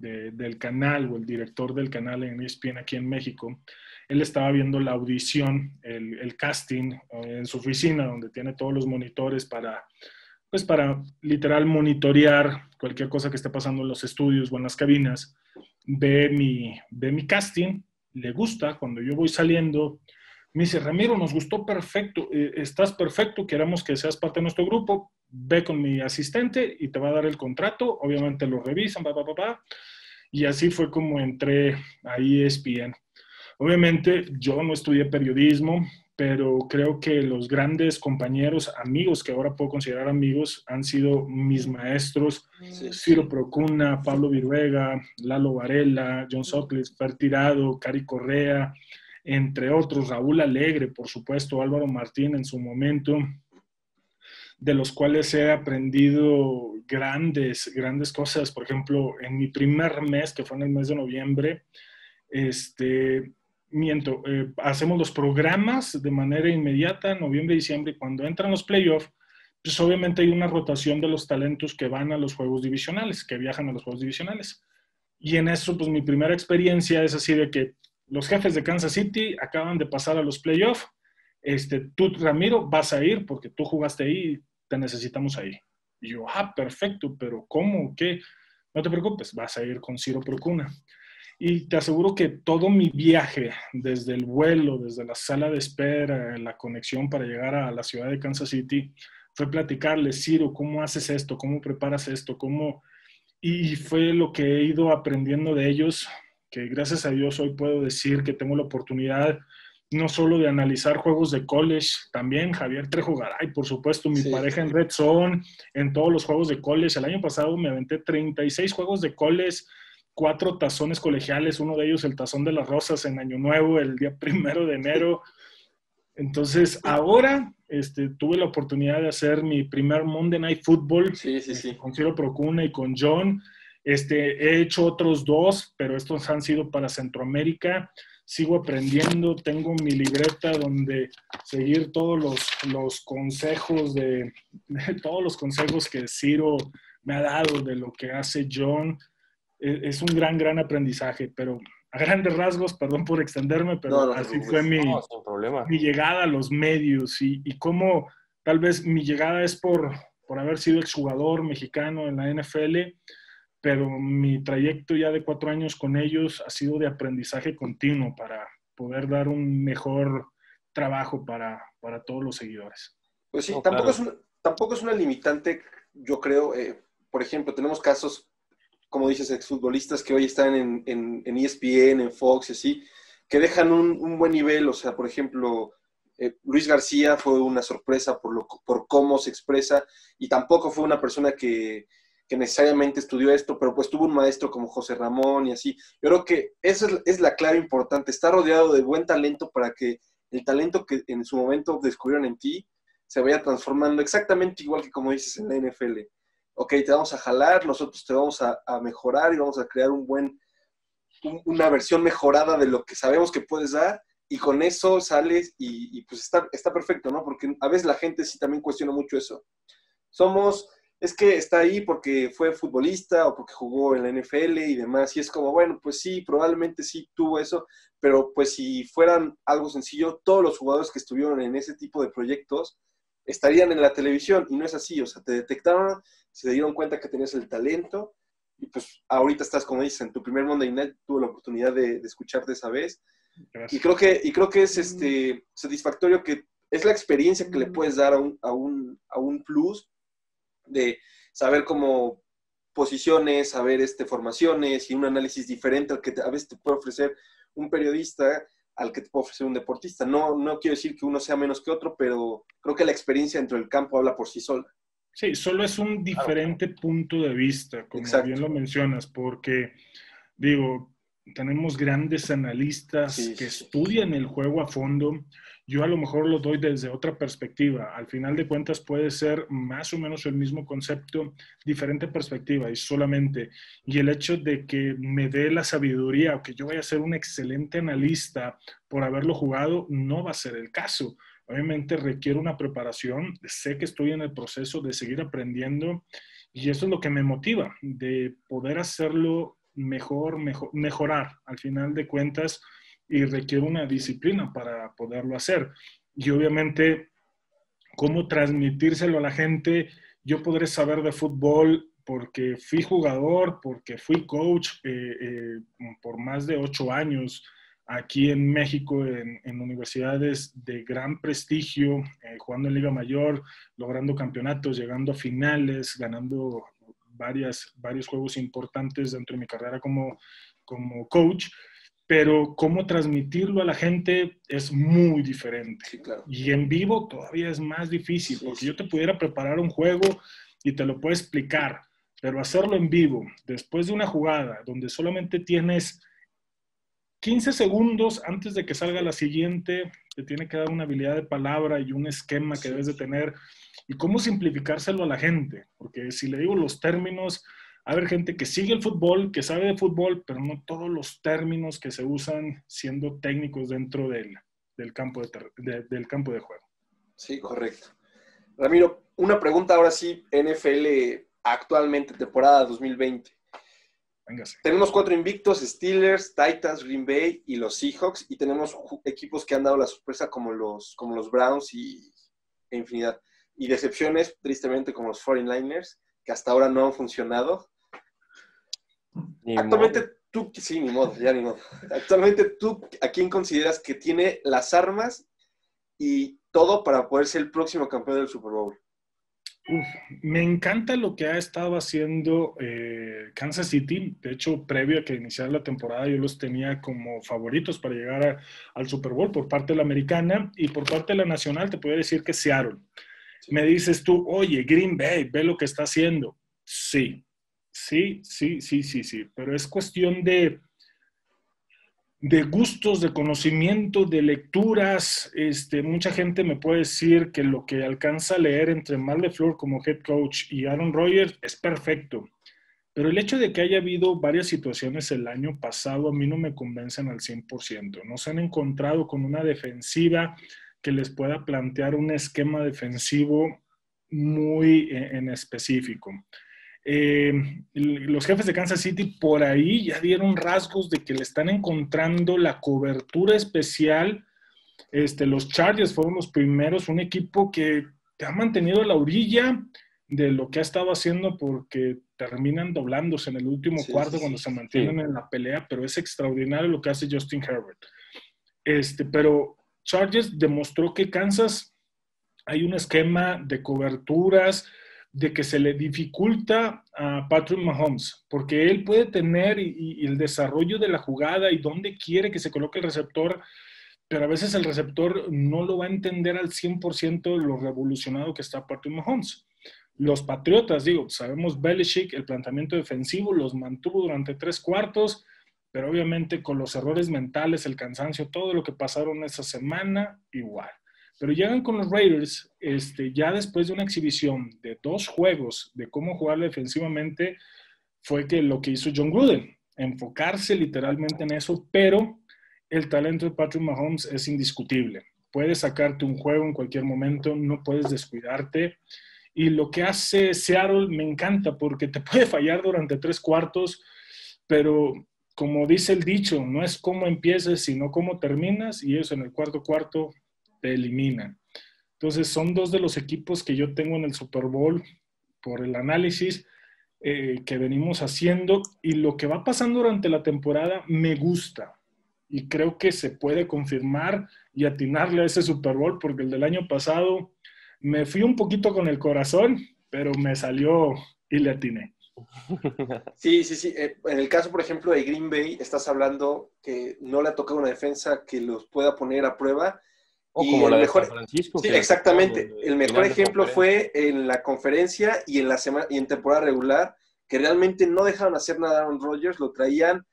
del canal o el director del canal en ESPN aquí en México, él estaba viendo la audición, el, el, casting en su oficina, donde tiene todos los monitores para, pues para literal monitorear cualquier cosa que esté pasando en los estudios o en las cabinas. Ve mi, ve mi casting, le gusta, cuando yo voy saliendo, me dice, Ramiro, nos gustó perfecto, eh, estás perfecto, queremos que seas parte de nuestro grupo, ve con mi asistente y te va a dar el contrato, obviamente lo revisan, pa, pa, pa, y así fue como entré a ESPN. Obviamente yo no estudié periodismo, pero creo que los grandes compañeros, amigos que ahora puedo considerar amigos, han sido mis maestros, Ciro Procuna, Pablo Viruega, Lalo Varela, John Sockless, Fer Tirado, Cari Correa, entre otros, Raúl Alegre, por supuesto, Álvaro Martín en su momento, de los cuales he aprendido grandes, grandes cosas. Por ejemplo, en mi primer mes, que fue en el mes de noviembre, este, miento, eh, hacemos los programas de manera inmediata, noviembre, diciembre, y cuando entran los playoffs, pues obviamente hay una rotación de los talentos que van a los juegos divisionales, que viajan a los juegos divisionales. Y en eso, pues mi primera experiencia es así de que los jefes de Kansas City acaban de pasar a los playoffs. Este, tú, Ramiro, vas a ir porque tú jugaste ahí y te necesitamos ahí. Y yo, ah, perfecto, pero ¿cómo? ¿Qué? No te preocupes, vas a ir con Ciro Procuna. Y te aseguro que todo mi viaje, desde el vuelo, desde la sala de espera, la conexión para llegar a la ciudad de Kansas City, fue platicarle, Ciro, ¿cómo haces esto? ¿Cómo preparas esto? ¿Cómo? Y fue lo que he ido aprendiendo de ellos que gracias a Dios hoy puedo decir que tengo la oportunidad no solo de analizar juegos de college, también Javier Trejo Garay, por supuesto, mi pareja en Red Zone, en todos los juegos de college. El año pasado me aventé 36 juegos de college, cuatro tazones colegiales, uno de ellos el tazón de las rosas en Año Nuevo, el día (laughs) primero de enero. Entonces, ahora este, tuve la oportunidad de hacer mi primer Monday Night Football sí, sí, sí. Este, con Ciro Procuna y con John. Este, he hecho otros dos, pero estos han sido para Centroamérica. Sigo aprendiendo, tengo mi libreta donde seguir todos los, los consejos de, (laughs) todos los consejos que Ciro me ha dado de lo que hace John. E, es, un gran, gran aprendizaje, pero a grandes rasgos, perdón por extenderme, pero así fue mi, mi, llegada a los medios y, y cómo tal vez mi llegada es por, por haber sido exjugador mexicano en la NFL pero mi trayecto ya de cuatro años con ellos ha sido de aprendizaje continuo para poder dar un mejor trabajo para, para todos los seguidores. Pues sí, tampoco, es una, tampoco es una limitante, yo creo. Eh, por ejemplo, tenemos casos, como dices, exfutbolistas que hoy están en, en, en ESPN, en Fox y así, que dejan un, un buen nivel. O sea, por ejemplo, eh, Luis García fue una sorpresa por, lo, por cómo se expresa y tampoco fue una persona que, que necesariamente estudió esto, pero pues tuvo un maestro como José Ramón y así. Yo creo que esa es, la clave importante, estar rodeado de buen talento para que el talento que en su momento descubrieron en ti se vaya transformando exactamente igual que como dices en la NFL. Ok, te vamos a jalar, nosotros te vamos a, mejorar y vamos a crear un buen, una versión mejorada de lo que sabemos que puedes dar y con eso sales y, pues está perfecto, ¿no? Porque a veces la gente sí también cuestiona mucho eso. Somos es que está ahí porque fue futbolista o porque jugó en la NFL y demás. Y es como, bueno, pues sí, probablemente sí tuvo eso, pero pues si fueran algo sencillo, todos los jugadores que estuvieron en ese tipo de proyectos estarían en la televisión y no es así. O sea, te detectaron, se dieron cuenta que tenías el talento y pues ahorita estás, como dices, en tu primer Monday Night, tuve la oportunidad de, escucharte esa vez. Y creo, que, y creo que es este, satisfactorio que es la experiencia que le puedes dar a un, a un, a un plus de saber cómo posiciones, saber este, formaciones y un análisis diferente al que a veces te puede ofrecer un periodista al que te puede ofrecer un deportista. No, no quiero decir que uno sea menos que otro, pero creo que la experiencia dentro del campo habla por sí sola. Sí, solo es un diferente punto de vista, como bien lo mencionas, porque digo, tenemos grandes analistas que estudian el juego a fondo, yo a lo mejor lo doy desde otra perspectiva. Al final de cuentas puede ser más o menos el mismo concepto, diferente perspectiva y solamente. Y el hecho de que me dé la sabiduría o que yo vaya a ser un excelente analista por haberlo jugado, no va a ser el caso. Obviamente requiere una preparación, sé que estoy en el proceso de seguir aprendiendo y eso es lo que me motiva, de poder hacerlo mejor, mejor, mejorar al final de cuentas y requiere una disciplina para poderlo hacer. Y obviamente, cómo transmitírselo a la gente, yo podré saber de fútbol porque fui jugador, porque fui coach eh, eh, por más de ocho años aquí en México en, universidades de gran prestigio, eh, jugando en Liga Mayor, logrando campeonatos, llegando a finales, ganando varias, varios juegos importantes dentro de mi carrera como, como coach, pero cómo transmitirlo a la gente es muy diferente. Y en vivo todavía es más difícil, porque yo te pudiera preparar un juego y te lo puedo explicar, pero hacerlo en vivo, después de una jugada donde solamente tienes 15 segundos antes de que salga la siguiente, te tiene que dar una habilidad de palabra y un esquema que debes de tener. Y cómo simplificárselo a la gente, porque si le digo los términos, a haber gente que sigue el fútbol, que sabe de fútbol, pero no todos los términos que se usan siendo técnicos dentro del, del campo, de, del campo de juego. Sí, correcto. Ramiro, una pregunta ahora sí, NFL actualmente, temporada 2020. Tenemos cuatro invictos, Steelers, Titans, Green Bay y los Seahawks, y tenemos equipos que han dado la sorpresa como los, como los Browns y e infinidad. Y decepciones, tristemente, como los 49ers, que hasta ahora no han funcionado. Actualmente tú, sí, ni modo, ya ni modo. Actualmente tú, ¿a quién consideras que tiene las armas y todo para poder ser el próximo campeón del Super Bowl? me encanta lo que ha estado haciendo eh, Kansas City. De hecho, previo a que iniciara la temporada, yo los tenía como favoritos para llegar al Super Bowl por parte de la americana y por parte de la nacional, te puedo decir que Seattle. Me dices tú, oye, Green Bay, ve lo que está haciendo. Sí, sí, sí, sí, sí, sí. Pero es cuestión de, de gustos, de conocimiento, de lecturas. Este, mucha gente me puede decir que lo que alcanza a leer entre Mal Flor como head coach y Aaron Rodgers es perfecto. Pero el hecho de que haya habido varias situaciones el año pasado a mí no me convencen al 100%. No se han encontrado con una defensiva que les pueda plantear un esquema defensivo muy en específico. Eh, los jefes de Kansas City por ahí ya dieron rasgos de que le están encontrando la cobertura especial. Este, los Chargers fueron los primeros, un equipo que ha mantenido la orilla de lo que ha estado haciendo porque terminan doblándose en el último cuarto cuando se mantienen en la pelea, pero es extraordinario lo que hace Justin Herbert. Este, pero Chargers demostró que Kansas hay un esquema de coberturas, de que se le dificulta a Patrick Mahomes, porque él puede tener el desarrollo de la jugada y dónde quiere que se coloque el receptor, pero a veces el receptor no lo va a entender al 100% lo revolucionado que está Patrick Mahomes. Los Patriotas, digo, sabemos Belichick, el planteamiento defensivo los mantuvo durante tres cuartos, pero obviamente con los errores mentales, el cansancio, todo lo que pasaron esa semana, igual. Pero llegan con los Raiders, este, ya después de una exhibición de dos juegos de cómo jugar defensivamente, fue que lo que hizo John Gruden, enfocarse literalmente en eso, pero el talento de Patrick Mahomes es indiscutible. Puedes sacarte un juego en cualquier momento, no puedes descuidarte. Y lo que hace Seattle me encanta porque te (laughs) puede fallar durante tres cuartos, pero como dice el dicho, no es cómo empieces, sino cómo terminas, y eso en el cuarto cuarto eliminan. Entonces, son dos de los equipos que yo tengo en el Super Bowl por el análisis eh, que venimos haciendo y lo que va pasando durante la temporada me gusta y creo que se puede confirmar y atinarle a ese Super Bowl porque el del año pasado me fui un poquito con el corazón, pero me salió y le atiné. (laughs) Sí, sí, sí. Eh, en el caso, por ejemplo, de Green Bay, estás hablando que no le ha tocado una defensa que los pueda poner a prueba o como la de San Francisco. Sí, exactamente. el mejor ejemplo fue en la conferencia y en la semana y en temporada regular, que realmente no dejaron hacer nada a Aaron Rodgers, lo traían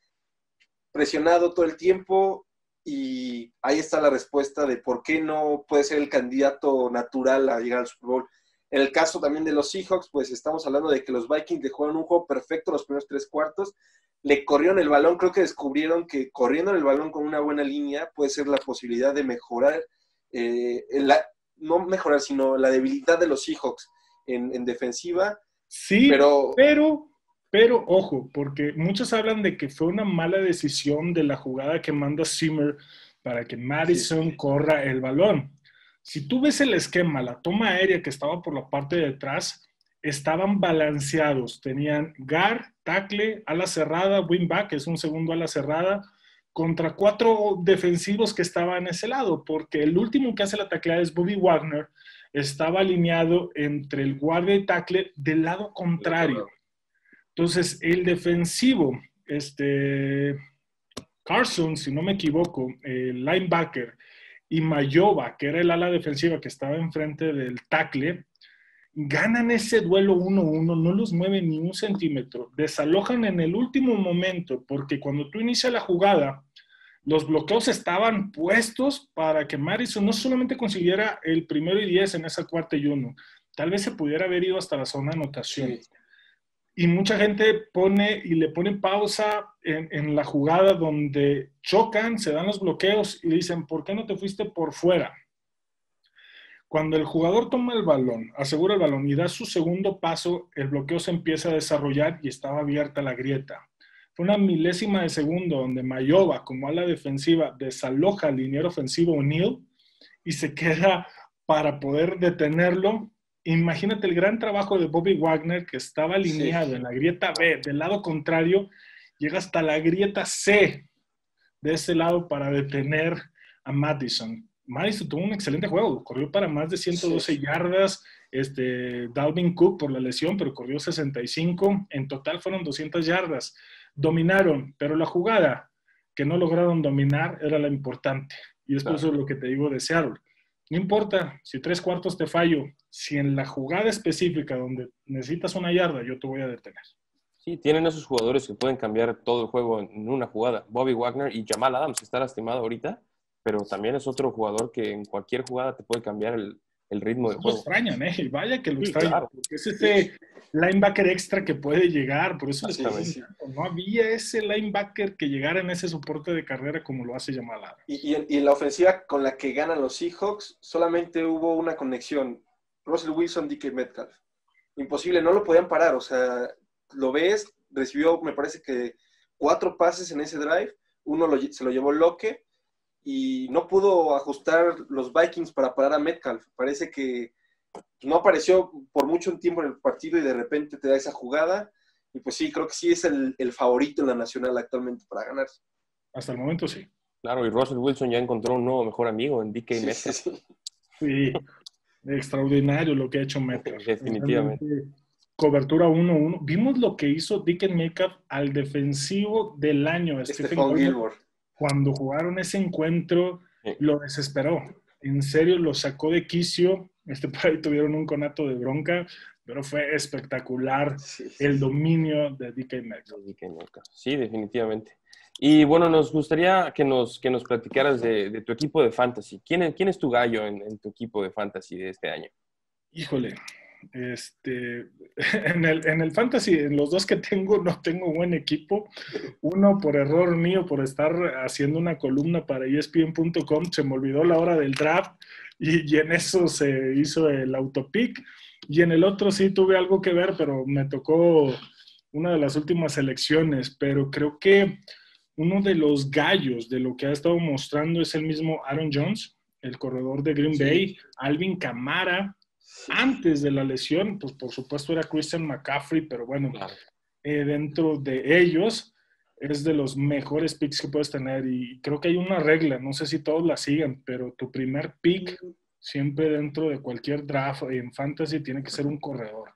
presionado todo el tiempo y ahí está la respuesta de por qué no puede ser el candidato natural a llegar al Super Bowl. En el caso también de los Seahawks, pues estamos hablando de que los Vikings le jugaron un juego perfecto los primeros tres cuartos, le corrieron el balón, creo que descubrieron que corriendo el balón con una buena línea puede ser la posibilidad de mejorar eh, la, no mejorar, sino la debilidad de los Seahawks en, en defensiva. Sí, pero, pero Pero ojo, porque muchos hablan de que fue una mala decisión de la jugada que manda Zimmer para que Madison corra el balón. Si tú ves el esquema, la toma aérea que estaba por la parte de atrás, estaban balanceados. Tenían guard, tackle, ala cerrada, wingback, es un segundo ala cerrada, contra cuatro defensivos que estaban en ese lado, porque el último que hace la tacleada es Bobby Wagner, estaba alineado entre el guardia y tackle del lado contrario. Entonces, el defensivo, este, Carson, si no me equivoco, el linebacker, y Mayoba, que era el ala defensiva que estaba enfrente del tackle, ganan ese duelo 1-1, no los mueven ni un centímetro, desalojan en el último momento, porque cuando tú inicias la jugada, los bloqueos estaban puestos para que Madison no solamente consiguiera el primero y diez en esa cuarta y uno, tal vez se pudiera haber ido hasta la zona de anotación y mucha gente pone y le pone pausa en, la jugada donde chocan, se dan los bloqueos y dicen, ¿por qué no te fuiste por fuera? Cuando el jugador toma el balón, asegura el balón y da su segundo paso, el bloqueo se empieza a desarrollar y estaba abierta la grieta. Fue una milésima de segundo donde Mayoba, como ala defensiva, desaloja al liniero ofensivo O'Neill y se queda para poder detenerlo imagínate el gran trabajo de Bobby Wagner que estaba alineado en la grieta B del lado contrario, llega hasta la grieta C de ese lado para detener a Madison. Madison tuvo un excelente juego, corrió para más de 112 yardas, este, Dalvin Cook por la lesión, pero corrió 65, en total fueron 200 yardas. Dominaron, pero la jugada que no lograron dominar era la importante. Y esto es lo que te digo de Seattle. No importa si tres cuartos te fallo, si en la jugada específica donde necesitas una yarda, yo te voy a detener. Sí, tienen esos jugadores que pueden cambiar todo el juego en una jugada. Bobby Wagner y Jamal Adams, está lastimado ahorita, pero también es otro jugador que en cualquier jugada te puede cambiar el, el ritmo de juego. Lo extrañan, ¿eh? Vaya que lo extrañan. Es ese linebacker extra que puede llegar. Por eso no había ese linebacker que llegara en ese soporte de carrera como lo hace Yamal y, y, en, la ofensiva con la que ganan los Seahawks, solamente hubo una conexión. Russell Wilson, DK Metcalf. Imposible, no lo podían parar. O sea, lo ves, recibió, me parece que cuatro pases en ese drive. Uno se lo llevó Locke y no pudo ajustar los Vikings para parar a Metcalf. Parece que no apareció por mucho tiempo en el partido y de repente te da esa jugada. Y pues sí, creo que sí es el, favorito en la nacional actualmente para ganar. Hasta el momento sí. Claro, y Russell Wilson ya encontró un nuevo mejor amigo en DK Metcalf. Sí, extraordinario lo que ha hecho Metcalf. Definitivamente. Cobertura 1-1. Vimos lo que hizo DK Metcalf al defensivo del año, Stephen Gilmore cuando jugaron ese encuentro, lo desesperó. En serio, lo sacó de quicio. Este (laughs) por ahí tuvieron un conato de bronca, pero fue espectacular el dominio de DK Metcalf. Sí, definitivamente. Y bueno, nos gustaría que nos, que nos platicaras de, tu equipo de fantasy. ¿Quién es, quién es tu gallo en, en, tu equipo de fantasy de este año? Híjole, este, (laughs) en el, en el fantasy, en los dos que tengo, no tengo buen equipo. Uno por error mío, por estar haciendo una columna para ESPN.com, se me olvidó la hora del draft y, y, en eso se hizo el autopic. Y en el otro sí tuve algo que ver, pero me tocó una de las últimas elecciones. Pero creo que uno de los gallos de lo que ha estado mostrando es el mismo Aaron Jones, el corredor de Green Bay, Alvin Camara antes de la lesión, pues por supuesto era Christian McCaffrey, pero bueno, eh, dentro de ellos es de los mejores picks que puedes tener y creo que hay una regla, no sé si todos la siguen, pero tu primer pick siempre dentro de cualquier draft en fantasy tiene que ser un corredor.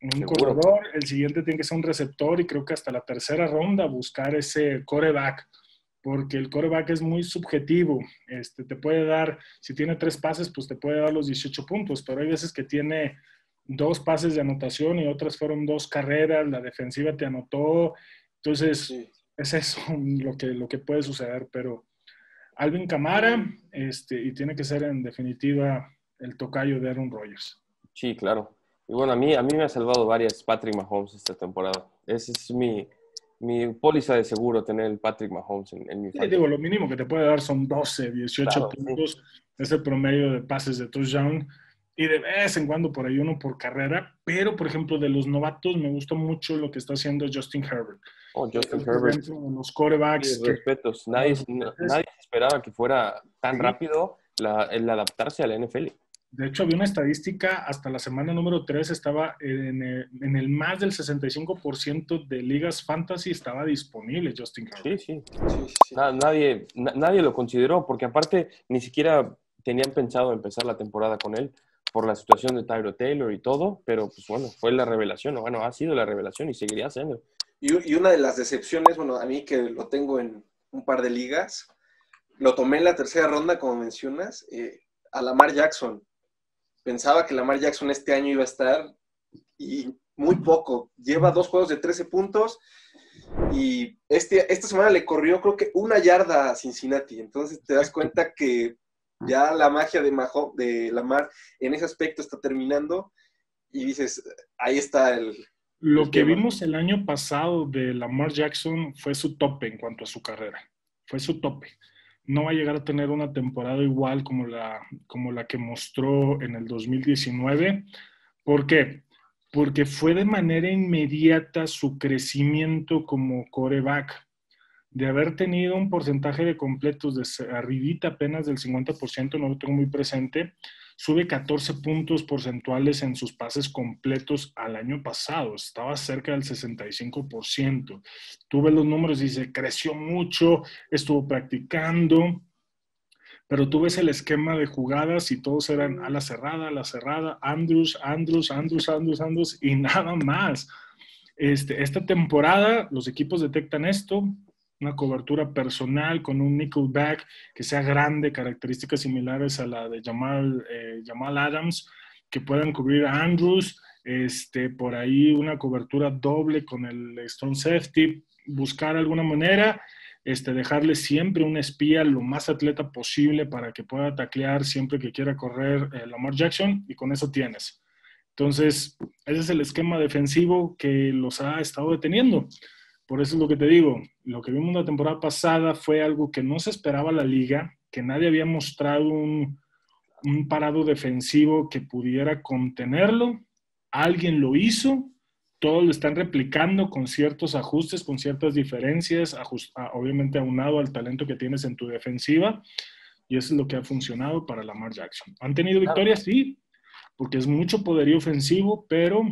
Un corredor, el siguiente tiene que ser un receptor y creo que hasta la tercera ronda buscar ese coreback porque el coreback es muy subjetivo. Este, te puede dar, si tiene tres pases, pues te puede dar los 18 puntos, pero hay veces que tiene dos pases de anotación y otras fueron dos carreras, la defensiva te anotó. Entonces, es eso (laughs) lo que, lo que puede suceder, pero Alvin Camara, este, y tiene que ser en definitiva el tocayo de Aaron Rodgers. Sí, claro. Y bueno, a mí, a mí me ha salvado varias Patrick Mahomes esta temporada. Ese es mi, mi póliza de seguro tener el Patrick Mahomes en, mi sí, digo, lo mínimo que te puede dar son 12, 18 puntos. Es el promedio de pases de touchdown. y de vez en cuando por ahí uno por carrera, pero por ejemplo de los novatos me gusta mucho lo que está haciendo Justin Herbert. Oh, Justin Herbert. Los corebacks. respetos. Nadie, nadie esperaba que fuera tan rápido el adaptarse a la NFL. De hecho, había una estadística, hasta la semana número 3 estaba en el, más del 65% de ligas fantasy estaba disponible Justin Herbert. Sí, sí. nadie, nadie lo consideró, porque aparte ni siquiera tenían pensado empezar la temporada con él por la situación de Tyro Taylor y todo, pero pues bueno, fue la revelación, bueno, ha sido la revelación y seguiría siendo. Y, una de las decepciones, bueno, a mí que lo tengo en un par de ligas, lo tomé en la tercera ronda, como mencionas, eh, a Lamar Jackson pensaba que Lamar Jackson este año iba a estar y muy poco. Lleva dos juegos de 13 puntos y este, esta semana le corrió creo que una yarda a Cincinnati. Entonces te das cuenta que ya la magia de, Maho, de Lamar en ese aspecto está terminando y dices, ahí está el... Lo que vimos el año pasado de Lamar Jackson fue su tope en cuanto a su carrera. Fue su tope no va a llegar a tener una temporada igual como la, como la que mostró en el 2019. ¿Por qué? Porque fue de manera inmediata su crecimiento como coreback. De haber tenido un porcentaje de completos de arribita apenas del 50%, no lo tengo muy presente, sube 14 puntos porcentuales en sus pases completos al año pasado, estaba cerca del 65%. Tuve los números y se creció mucho, estuvo practicando, pero tú ves el esquema de jugadas y todos eran a la cerrada, a la cerrada, Andrews, Andrews, Andrews, Andrews, Andrews y nada más. Este, esta temporada los equipos detectan esto, una cobertura personal con un nickelback que sea grande, características similares a la de Jamal, eh, Jamal Adams, que puedan cubrir a Andrews, este, por ahí una cobertura doble con el Stone Safety, buscar alguna manera, este, dejarle siempre un espía lo más atleta posible para que pueda taclear siempre que quiera correr el Lamar Jackson y con eso tienes. Entonces, ese es el esquema defensivo que los ha estado deteniendo. Por eso es lo que te digo, lo que vimos la temporada pasada fue algo que no se esperaba la liga, que nadie había mostrado un, parado defensivo que pudiera contenerlo. Alguien lo hizo, todos lo están replicando con ciertos ajustes, con ciertas diferencias, obviamente aunado al talento que tienes en tu defensiva. Y eso es lo que ha funcionado para Lamar Jackson. ¿Han tenido victorias? Sí, porque es mucho poderío ofensivo, pero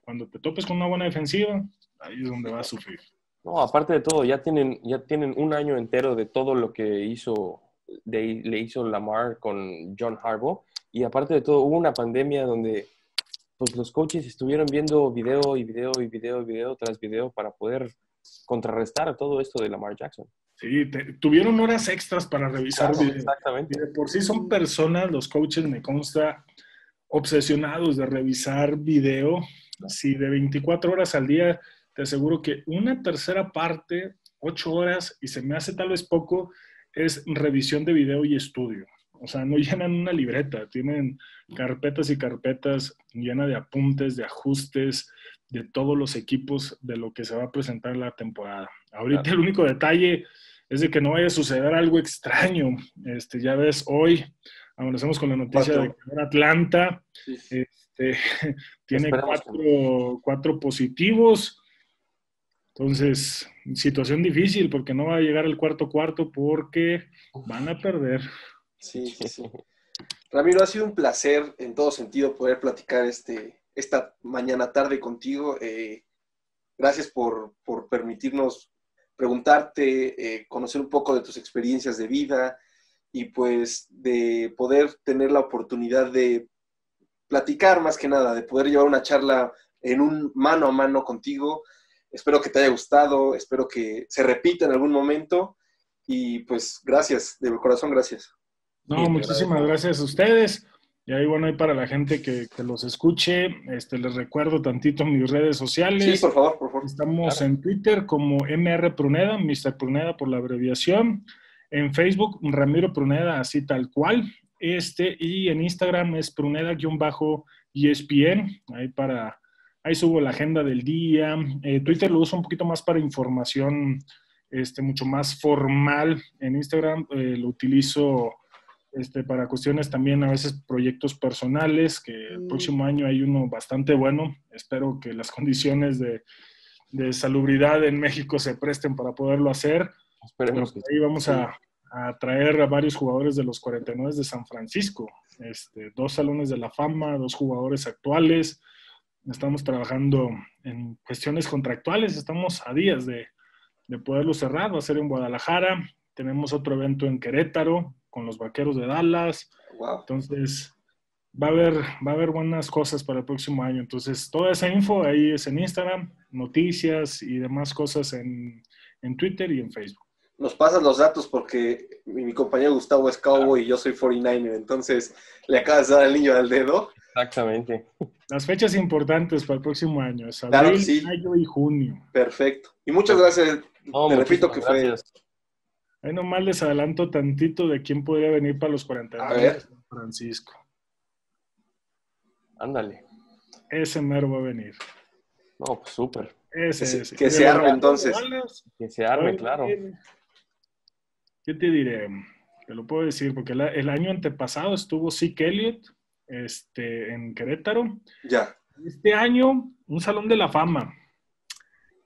cuando te topes con una buena defensiva, ahí es donde va a sufrir. No, aparte de todo, ya tienen, ya tienen un año entero de todo lo que hizo, le hizo Lamar con John Harbaugh. Y aparte de todo, hubo una pandemia donde pues, los coaches estuvieron viendo video y video y video y video tras video para poder contrarrestar todo esto de Lamar Jackson. Sí, tuvieron horas extras para revisar video. Exactamente. de por sí son personas, los coaches, me consta, obsesionados de revisar video. Si de 24 horas al día te aseguro que una tercera parte, ocho horas, y se me hace tal vez poco, es revisión de video y estudio. O sea, no (laughs) llenan una libreta, tienen carpetas y carpetas llenas de apuntes, de ajustes, de todos los equipos de lo que se va a presentar la temporada. Ahorita el único detalle es de que no vaya a suceder algo extraño. Este, ya ves, hoy amanecemos con la noticia de que Atlanta este, (laughs) tiene cuatro, cuatro positivos entonces, situación difícil porque no va a llegar el cuarto cuarto porque van a perder. Sí, sí, sí. Ramiro, ha sido un placer en todo sentido poder platicar este, esta mañana tarde contigo. Eh, gracias por, permitirnos preguntarte, eh, conocer un poco de tus experiencias de vida y pues de poder tener la oportunidad de platicar más que nada, de poder llevar una charla en un mano a mano contigo Espero que te haya gustado, espero que se repita en algún momento y pues gracias, de corazón gracias. No, muchísimas gracias a ustedes. Y ahí, bueno, ahí para la gente que, los escuche, este, les recuerdo tantito mis redes sociales. Sí, por favor, por favor. Estamos en Twitter como MR Pruneda, Mr. Pruneda por la abreviación. En Facebook, Ramiro Pruneda, así tal cual. Este, y en Instagram es Pruneda-ESPN, ahí para Ahí subo la agenda del día. Eh, Twitter lo uso un poquito más para información este, mucho más formal. En Instagram eh, lo utilizo este, para cuestiones también a veces proyectos personales, que el mm. próximo año hay uno bastante bueno. Espero que las condiciones de, de salubridad en México se presten para poderlo hacer. Esperemos que ahí vamos a, a, traer a varios jugadores de los 49 de San Francisco, este, dos salones de la fama, dos jugadores actuales. Estamos trabajando en cuestiones contractuales, estamos a días de, de poderlo cerrar, va a ser en Guadalajara, tenemos otro evento en Querétaro con los Vaqueros de Dallas. Entonces, va a haber, va a haber buenas cosas para el próximo año. Entonces, toda esa info ahí es en Instagram, noticias y demás cosas en, en Twitter y en Facebook. Nos pasan los datos porque mi, compañero Gustavo es Cowboy y yo soy 49er, entonces le acabas de dar el niño al dedo. Exactamente. Las fechas importantes para el próximo año es abril, mayo y junio. Perfecto. Y muchas gracias. Te repito que fue Ahí nomás les adelanto tantito de quién podría venir para los 49 de San Francisco. Ándale. Ese mero va a venir. No, pues súper. Ese, ese. Que se arme entonces. Que se arme, claro. ¿Qué te diré? Te lo puedo decir, porque el año antepasado estuvo Sick Elliott este, en Querétaro. Ya. Este año, un salón de la fama.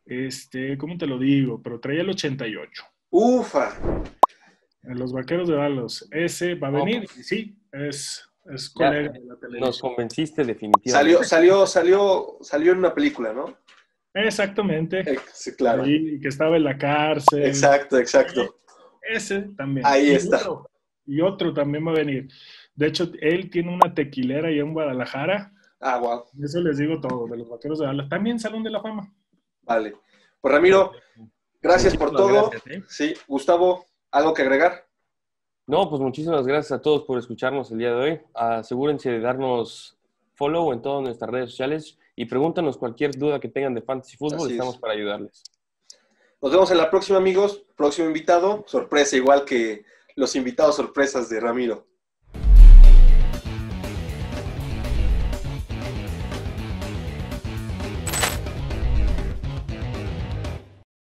Este, ¿cómo te lo digo? Pero traía el 88. Ufa. En los vaqueros de Dallas. Ese va a venir. Pues, sí, es, es colega de la televisión. Nos convenciste definitivamente. Salió, salió, salió, salió en una película, ¿no? Exactamente. Eh, sí, claro. Y que estaba en la cárcel. Exacto, exacto. Ese también. Ahí está. y otro también va a venir. De hecho, él tiene una tequilera ahí en Guadalajara. Ah, wow. Eso les digo todo, de los vaqueros de Dallas. También Salón de la Fama. Vale. Pues Ramiro, Gracias por todo. ¿eh? Sí, Gustavo, ¿algo que agregar? No, pues muchísimas gracias a todos por escucharnos el día de hoy. Asegúrense de darnos follow en todas nuestras redes sociales y pregúntanos cualquier duda que tengan de Fantasy Football. Estamos para ayudarles. Nos vemos en la próxima, amigos. Próximo invitado, sorpresa, igual que los invitados sorpresas de Ramiro.